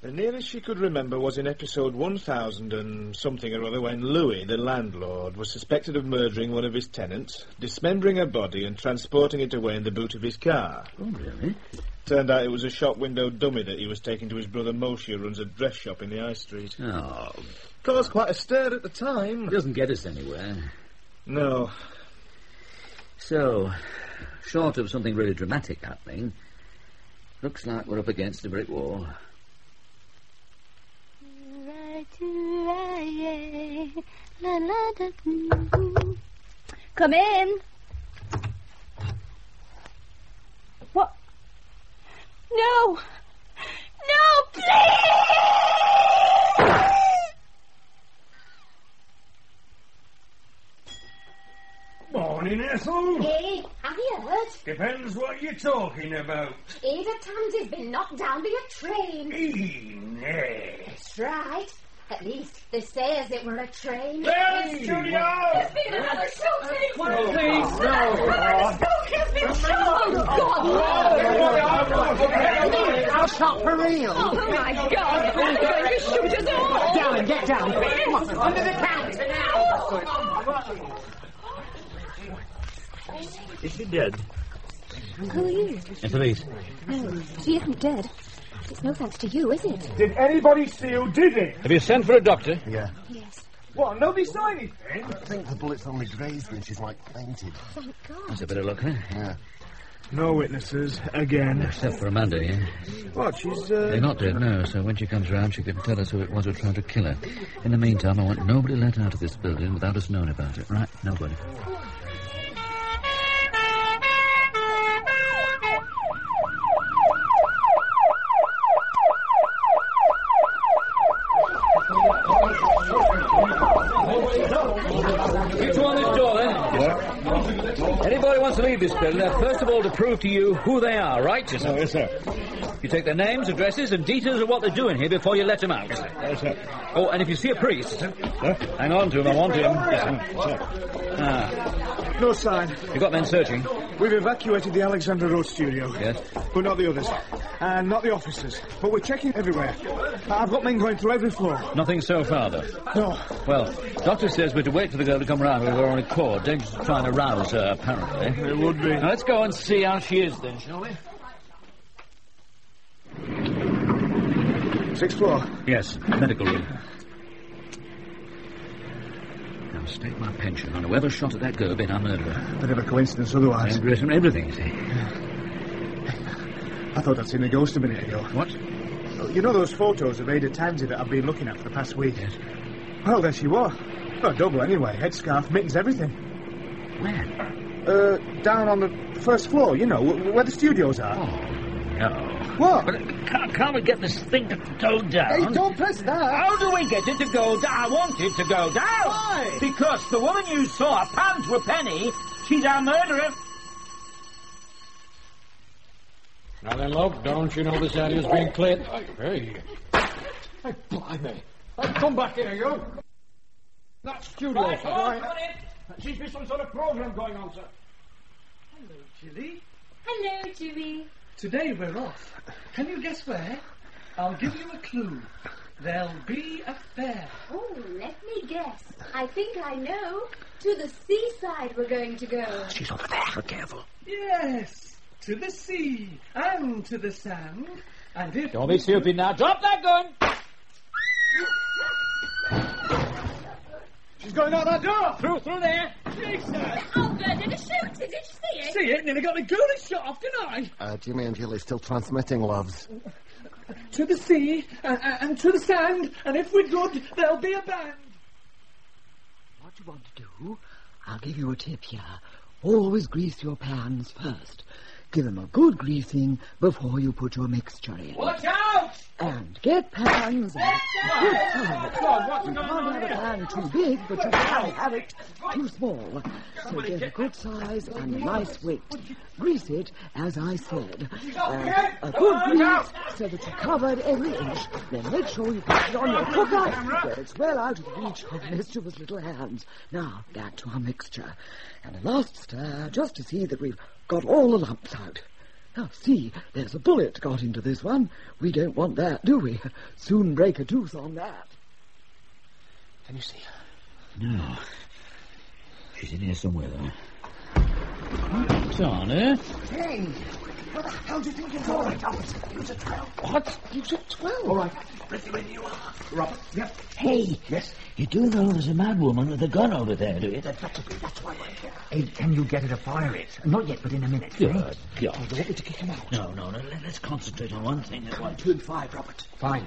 Speaker 1: The nearest she could remember was in episode 1000 and something or other when Louis, the landlord, was suspected of murdering one of his tenants, dismembering a body and transporting it away in the boot of his car.
Speaker 16: Oh, really?
Speaker 1: Turned out it was a shop window dummy that he was taking to his brother Moshe, who runs a dress shop in the high street.
Speaker 16: Oh,
Speaker 1: Caused quite a stir at the time.
Speaker 16: it doesn't get us anywhere.
Speaker 1: No.
Speaker 16: So, short of something really dramatic happening, looks like we're up against a brick wall.
Speaker 11: Come in. What? No. No, please!
Speaker 10: Morning, Ethel.
Speaker 3: Hey, have heard?
Speaker 10: Depends what you're talking about.
Speaker 3: Ada Tansey's been knocked down by a train.
Speaker 10: Nay.
Speaker 3: That's right. At least they say as it were a train.
Speaker 10: Hey, Studio!
Speaker 3: There's been another shooting!
Speaker 10: Quiet, please.
Speaker 3: Another
Speaker 10: No.
Speaker 3: shooting! has been shot!
Speaker 25: I'll shot for real.
Speaker 3: Oh, my God! They're going to shoot us all!
Speaker 25: Down, get down. Come on, under the counter now.
Speaker 16: Is she dead?
Speaker 26: Who are you?
Speaker 16: The police.
Speaker 26: No, she isn't dead. It's no thanks to you, is it?
Speaker 1: Did anybody see who did it?
Speaker 16: Have you sent for a doctor?
Speaker 8: Yeah.
Speaker 26: Yes.
Speaker 1: What, nobody saw anything?
Speaker 8: I think the bullet's only grazed her and she's like fainted.
Speaker 26: Thank God.
Speaker 16: That's a bit of luck, huh?
Speaker 8: Yeah.
Speaker 1: No witnesses, again.
Speaker 16: Except for Amanda, yeah?
Speaker 1: What, she's, uh...
Speaker 16: They're not dead, no, so when she comes round, she can tell us who it was who tried to kill her. In the meantime, I want nobody let out of this building without us knowing about it, right? Nobody. You two on this door, then. Anybody wants to this building, they have first of all to prove to you who they are, right? Yes, sir.
Speaker 1: Yes, sir.
Speaker 16: You take their names, addresses, and details of what they're doing here before you let them out.
Speaker 1: Yes, sir.
Speaker 16: Oh, and if you see a priest, hang on to him. I want him. Yes, sir. Ah,
Speaker 1: No sign.
Speaker 16: you got men searching.
Speaker 1: We've evacuated the Alexandra Road studio.
Speaker 16: Yes.
Speaker 1: But not the others. And not the officers. But we're checking everywhere. I've got men going through every floor.
Speaker 16: Nothing so far, though.
Speaker 1: No.
Speaker 16: Well, doctor says we're to wait for the girl to come round with her own accord. Dangerous to try and arouse her, apparently.
Speaker 1: It would be.
Speaker 16: Now, let's go and see how she is, then, shall we?
Speaker 1: Sixth floor.
Speaker 16: Yes, medical room. Stake my pension on whoever shot at that girl being our murderer.
Speaker 1: Bit of a coincidence otherwise.
Speaker 16: And everything, see.
Speaker 1: I thought I'd seen a ghost a minute ago.
Speaker 16: What?
Speaker 1: You know those photos of Ada Tansey that I've been looking at for the past week? Yes. Well, there she was. Well, double anyway. Headscarf, mittens, everything.
Speaker 16: Where?
Speaker 1: Uh, down on the first floor, you know, where the studios are.
Speaker 16: No.
Speaker 1: What?
Speaker 16: But can't, can't we get this thing to go down?
Speaker 1: Hey, don't press that.
Speaker 16: How do we get it to go down? I want it to go down.
Speaker 1: Why?
Speaker 16: Because the woman you saw, a pound to a penny, she's our murderer.
Speaker 4: Now then, love, don't you know this area's being cleared? Hey. Hey, blimey. Hey, come back here, you. That studio,
Speaker 27: Right,
Speaker 4: sir.
Speaker 27: all right.
Speaker 4: There seems to be some sort of program going on, sir.
Speaker 7: Hello, Jilly.
Speaker 26: Hello, Jimmy.
Speaker 7: Today we're off. Can you guess where? I'll give you a clue. There'll be a fair.
Speaker 11: Oh, let me guess. I think I know. To the seaside we're going to go.
Speaker 16: She's over there. Be careful.
Speaker 7: Yes, to the sea and to the sand. And if
Speaker 16: Don't be stupid now. Drop that gun.
Speaker 1: She's going out that door.
Speaker 16: Through, through there.
Speaker 7: Jesus!
Speaker 11: Oh, good. Did it shoot? Did you see it?
Speaker 7: See it? Nearly got the goalie shot off, didn't I?
Speaker 8: Uh, Jimmy and Jill is still transmitting, loves.
Speaker 7: To the sea and, and, and to the sand. And if we're good, there'll be a band.
Speaker 6: What you want to do, I'll give you a tip here. Always grease your pans first. Give them a good greasing before you put your mixture in.
Speaker 27: Watch out!
Speaker 6: And get pans of good size. You can't have a pan too big, but you can have it too small. So get a good size and a nice weight. Grease it, as I said. Uh, a good grease so that you covered every inch. Then make sure you put it on your cooker where it's well out of reach of mischievous little hands. Now, back to our mixture. And a last stir just to see that we've got all the lumps out. Now, see, there's a bullet got into this one. We don't want that, do we? Soon break a tooth on that.
Speaker 1: Can you see her?
Speaker 16: No. She's in here somewhere, though. What's on, eh?
Speaker 28: Hey, what the hell do you think you're doing? Use a 12.
Speaker 16: What?
Speaker 28: Use a 12. All right, ready when you are. Robert, yep.
Speaker 16: Hey.
Speaker 28: Yes.
Speaker 16: You do know there's a mad woman with a gun over there, do you?
Speaker 28: That, That's why we're here.
Speaker 29: Hey, can you get her to fire it? Not yet, but in a minute.
Speaker 16: Good.
Speaker 29: eh?
Speaker 16: God.
Speaker 28: You want me to kick him out?
Speaker 16: No, no, no. let- Let's concentrate on one thing at once.
Speaker 28: Two and five, Robert.
Speaker 29: Fine.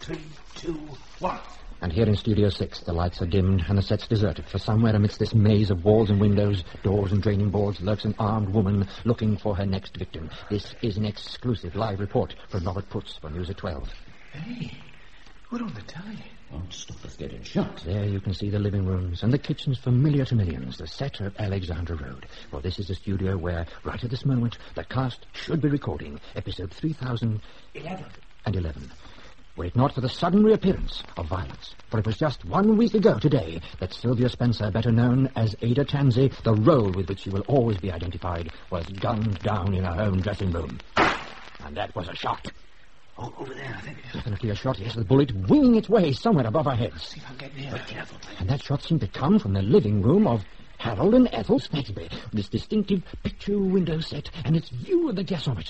Speaker 28: Three, two, one.
Speaker 12: And here in Studio 6, the lights are dimmed and the set's deserted, for somewhere amidst this maze of walls and windows, doors and draining boards, lurks an armed woman looking for her next victim. This is an exclusive live report from Robert Putz for News at 12.
Speaker 28: Hey, we're on the telly.
Speaker 16: Won't stop us getting shot.
Speaker 12: There you can see the living rooms and the kitchens familiar to millions, the set of Alexandra Road. For this is a studio where, right at this moment, the cast should be recording episode 3011. And 11. Were it not for the sudden reappearance of violence. For it was just one week ago today that Sylvia Spencer, better known as Ada Tansey, the role with which she will always be identified, was gunned down in her own dressing room. And that was a shot.
Speaker 8: Oh, over there, I think.
Speaker 12: Definitely a shot, yes, the bullet winging its way somewhere above our heads.
Speaker 8: See if I can get near. Be careful.
Speaker 12: And that shot seemed to come from the living room of Harold and Ethel Snagsby. This distinctive picture window set and its view of the gas orbit.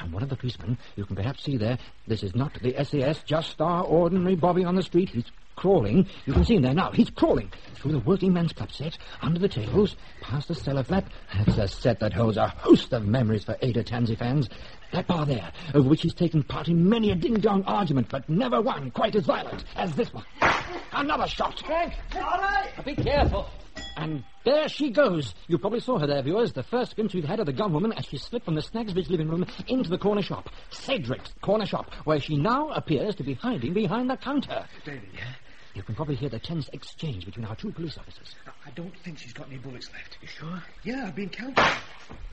Speaker 12: And one of the policemen, you can perhaps see there, this is not the SAS, just our ordinary Bobby on the street. He's crawling. You can see him there now. He's crawling through the working man's club set, under the tables, past the cellar flap. That's a set that holds a host of memories for Ada Tansey fans. That bar there, over which he's taken part in many a ding-dong argument, but never one quite as violent as this one. Another shot.
Speaker 30: Frank! All right! Be careful.
Speaker 12: And there she goes. You probably saw her there, viewers. The first glimpse we've had of the gunwoman as she slipped from the Snagsby's living room into the corner shop. Cedric's corner shop, where she now appears to be hiding behind the counter.
Speaker 31: David,
Speaker 12: You can probably hear the tense exchange between our two police officers.
Speaker 31: Uh, I don't think she's got any bullets left.
Speaker 12: You sure?
Speaker 31: Yeah, I've been counting.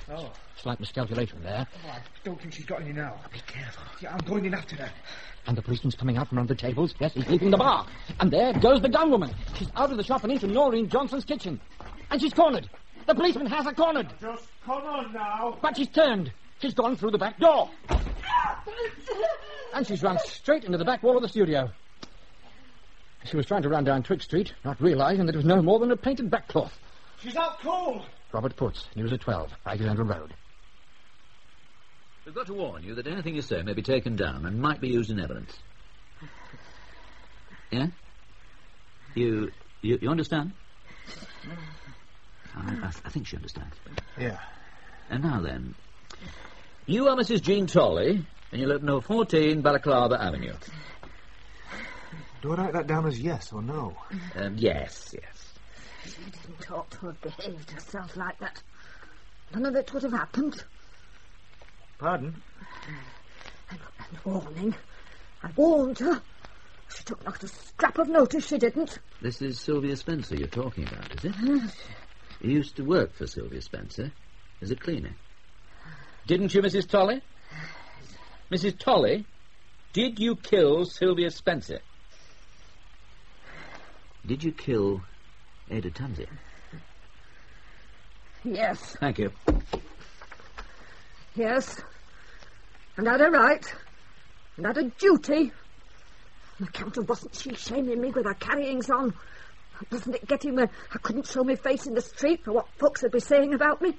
Speaker 31: Oh.
Speaker 12: Slight miscalculation there.
Speaker 31: oh, I don't think she's got any now. Be careful. Yeah, I'm going in after her.
Speaker 12: And the policeman's coming out from under the tables. Yes, he's leaving the bar. And there goes the gunwoman. She's out of the shop and into Noreen Johnson's kitchen. And she's cornered. The policeman has her cornered.
Speaker 32: Just come on now.
Speaker 12: But she's turned. She's gone through the back door. And she's run straight into the back wall of the studio. She was trying to run down Twig Street, not realizing that it was no more than a painted backcloth.
Speaker 32: She's out cold.
Speaker 12: Robert Putz, News at 12, Alexandra Road.
Speaker 16: We've got to warn you that anything you say may be taken down and might be used in evidence. Yeah? You you, you understand? I, I, I think she understands.
Speaker 1: Yeah.
Speaker 16: And now then, you are Mrs. Jean Tolley, and you live no 14 Balaclava Avenue.
Speaker 1: Do I write that down as yes or no?
Speaker 16: Um, yes, yes.
Speaker 3: She didn't ought to have behaved herself like that. None of it would have happened.
Speaker 1: Pardon?
Speaker 3: And, and warning. I warned her. She took not a scrap of notice, she didn't.
Speaker 16: This is Sylvia Spencer you're talking about, is it? You used to work for Sylvia Spencer as a cleaner. Didn't you, Mrs. Tolley? Mrs. Tolley, did you kill Sylvia Spencer? Did you kill Ada Tansey?
Speaker 3: Yes,
Speaker 16: Thank you.
Speaker 3: yes. And had a right. And had a duty. On account of wasn't she shaming me with her carryings on? Wasn't it getting where I couldn't show my face in the street for what folks would be saying about me?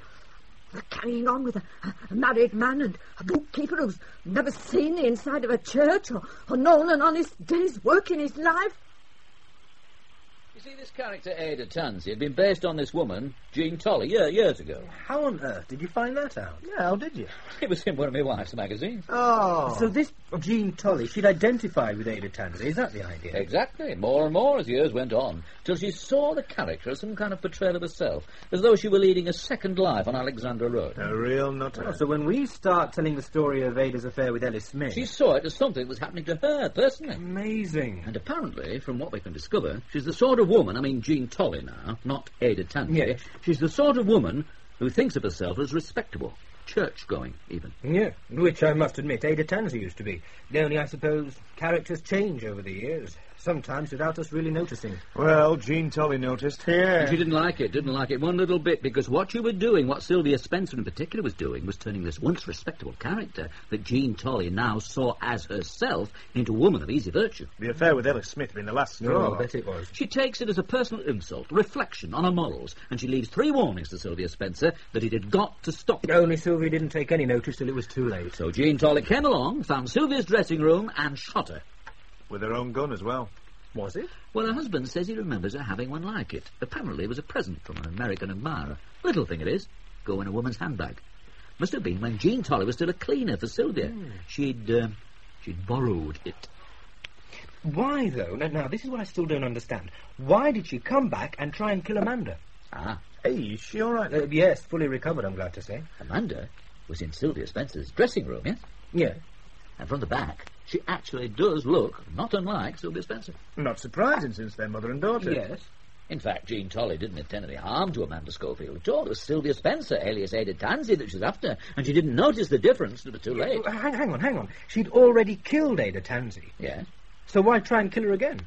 Speaker 3: The carrying on with a, a married man and a bookkeeper who's never seen the inside of a church or, or known an honest day's work in his life.
Speaker 16: You see, this character Ada Tansey had been based on this woman, Jean Tolley, year, years ago.
Speaker 9: How on earth did you find that out?
Speaker 1: Yeah, how did you?
Speaker 16: It was in one of my wife's magazines.
Speaker 1: Oh.
Speaker 9: So this Jean Tolley, she'd identified with Ada Tansey, is that the idea?
Speaker 16: Exactly. More and more as years went on, till she saw the character as some kind of portrayal of herself, as though she were leading a second life on Alexandra Road.
Speaker 1: A real nutter.
Speaker 9: Oh, so when we start telling the story of Ada's affair with Ellis Smith...
Speaker 16: She saw it as something that was happening to her personally.
Speaker 9: Amazing.
Speaker 16: And apparently, from what we can discover, she's the sort of woman, I mean Jean Tolley now, not Ada Tansey,
Speaker 9: Yes.
Speaker 16: she's the sort of woman who thinks of herself as respectable, church-going even.
Speaker 9: Yeah, which I must admit Ada Tansey used to be. Only, I suppose, characters change over the years, sometimes without us really noticing.
Speaker 1: Well, Jean Tolley noticed.
Speaker 16: And she didn't like it, didn't like it one little bit, because what you were doing, what Sylvia Spencer in particular was doing, was turning this once respectable character that Jean Tolley now saw as herself into a woman of easy virtue.
Speaker 1: The affair with Ellis Smith being the last straw.
Speaker 9: Oh, I bet it was.
Speaker 16: She takes it as a personal insult, reflection on her morals, and she leaves three warnings to Sylvia Spencer that it had got to stop.
Speaker 9: Only Sylvia didn't take any notice till it was too late.
Speaker 16: So Jean Tolley came along, found Sylvia's dressing room, and shot her.
Speaker 1: With her own gun as well.
Speaker 9: Was it?
Speaker 16: Well, her husband says he remembers her having one like it. Apparently it was a present from an American admirer. Little thing it is. Go in a woman's handbag. Must have been when Jean Tolley was still a cleaner for Sylvia. She'd, uh, she'd borrowed it.
Speaker 9: Why, though? Now, now, this is what I still don't understand. Why did she come back and try and kill Amanda?
Speaker 16: Ah.
Speaker 1: Hey, is she all right?
Speaker 9: Uh, yes, fully recovered, I'm glad to say.
Speaker 16: Amanda was in Sylvia Spencer's dressing room, yes?
Speaker 9: Yeah.
Speaker 16: And from the back, she actually does look not unlike Sylvia Spencer.
Speaker 1: Not surprising since they're mother and daughter.
Speaker 9: Yes.
Speaker 16: In fact, Jean Tolley didn't intend any harm to Amanda Schofield at all. It was Sylvia Spencer, alias Ada Tansey, that she was after, and she didn't notice the difference until it was too late.
Speaker 9: Hang, hang on, hang on. She'd already killed Ada Tansey.
Speaker 16: Yeah.
Speaker 9: So why try and kill her again?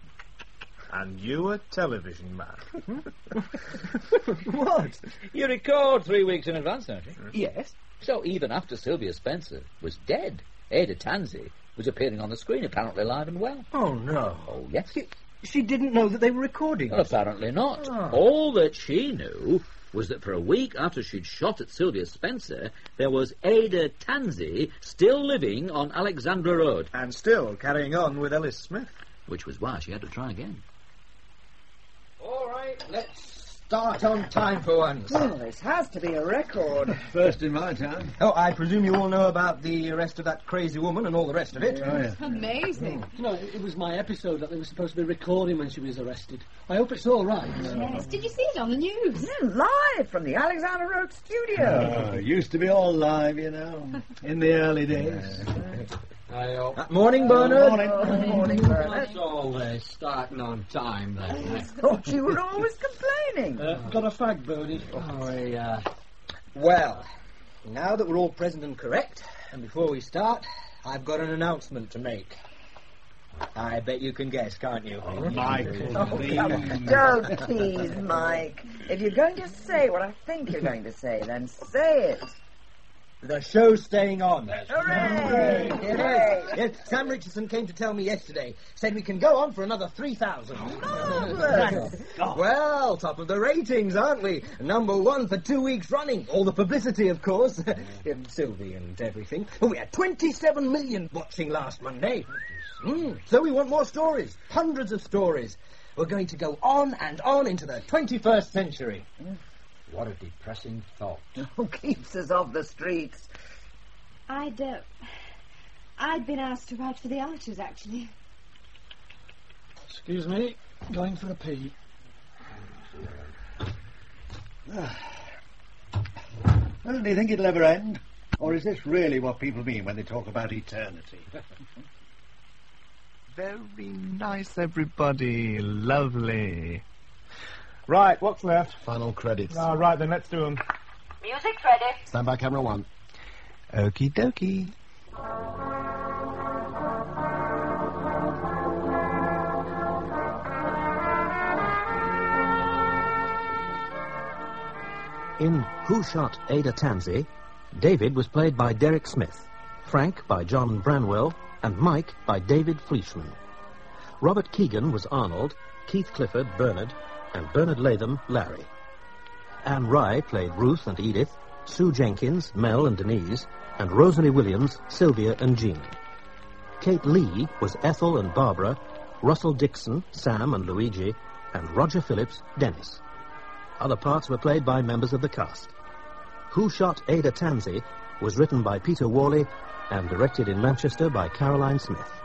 Speaker 1: And you a television man.
Speaker 9: what?
Speaker 16: You record three weeks in advance, don't you?
Speaker 9: Yes.
Speaker 16: So even after Sylvia Spencer was dead, Ada Tansey was appearing on the screen, apparently alive and well.
Speaker 9: Oh, no.
Speaker 16: Oh, yes.
Speaker 9: She didn't know that they were recording.
Speaker 16: Well, apparently not.
Speaker 9: Oh.
Speaker 16: All that she knew was that for a week after she'd shot at Sylvia Spencer, there was Ada Tansey still living on Alexandra Road.
Speaker 1: And still carrying on with Ellis Smith.
Speaker 16: Which was why she had to try again.
Speaker 9: All right, let's start on time for once.
Speaker 6: Well, this has to be a record.
Speaker 5: First in my time.
Speaker 9: Oh, I presume you all know about the arrest of that crazy woman and all the rest of it.
Speaker 5: Oh, yeah.
Speaker 33: Amazing.
Speaker 7: You know, it, it was my episode that they were supposed to be recording when she was arrested. I hope it's all right.
Speaker 11: Yes, did you see it on the news?
Speaker 6: live from the Alexandra Road studio.
Speaker 5: Oh, it used to be all live, you know, in the early days.
Speaker 9: Uh, morning, Bernard.
Speaker 6: Morning, morning, Bernard.
Speaker 13: What's all this starting on time then?
Speaker 6: Thought you were always complaining.
Speaker 7: Uh, got a fag, Bernie?
Speaker 13: Oh, yeah.
Speaker 9: Well, now that we're all present and correct, and before we start, I've got an announcement to make. I bet you can guess, can't you?
Speaker 1: Michael,
Speaker 6: Oh, come on. Don't tease, Mike. If you're going to say what I think you're going to say, then say it.
Speaker 9: The show's staying on.
Speaker 6: Hooray!
Speaker 9: Yes, yes. Sam Richardson came to tell me yesterday. Said we can go on for another 3,000.
Speaker 6: Marvellous.
Speaker 9: well, top of the ratings, aren't we? Number one for two weeks running. All the publicity, of course. Sylvie and everything. We had 27 million watching last Monday. Mm, so we want more stories. Hundreds of stories. We're going to go on and on into the 21st century.
Speaker 13: What a depressing thought.
Speaker 6: Who keeps us off the streets?
Speaker 11: I'd, uh, I'd been asked to write for the Archers, actually.
Speaker 7: Excuse me, going for a pee.
Speaker 5: Well, do you think it'll ever end? Or is this really what people mean when they talk about eternity?
Speaker 1: Very nice, everybody. Lovely. Right, what's left?
Speaker 8: Final credits.
Speaker 1: All right, then let's do them.
Speaker 3: Music ready.
Speaker 8: Stand by camera one.
Speaker 1: Okie dokie.
Speaker 13: In Who Shot Ada Tansey, David was played by Derek Smith, Frank by John Branwell, and Mike by David Fleeshman. Robert Keegan was Arnold, Keith Clifford Bernard, and Bernard Latham Larry. Ann Rye played Ruth and Edith, Sue Jenkins Mel and Denise, and Rosalie Williams Sylvia and Jean. Kate Lee was Ethel and Barbara, Russell Dixon Sam and Luigi, and Roger Phillips Dennis. Other parts were played by members of the cast. Who Shot Ada Tansey was written by Peter Whalley and directed in Manchester by Caroline Smith.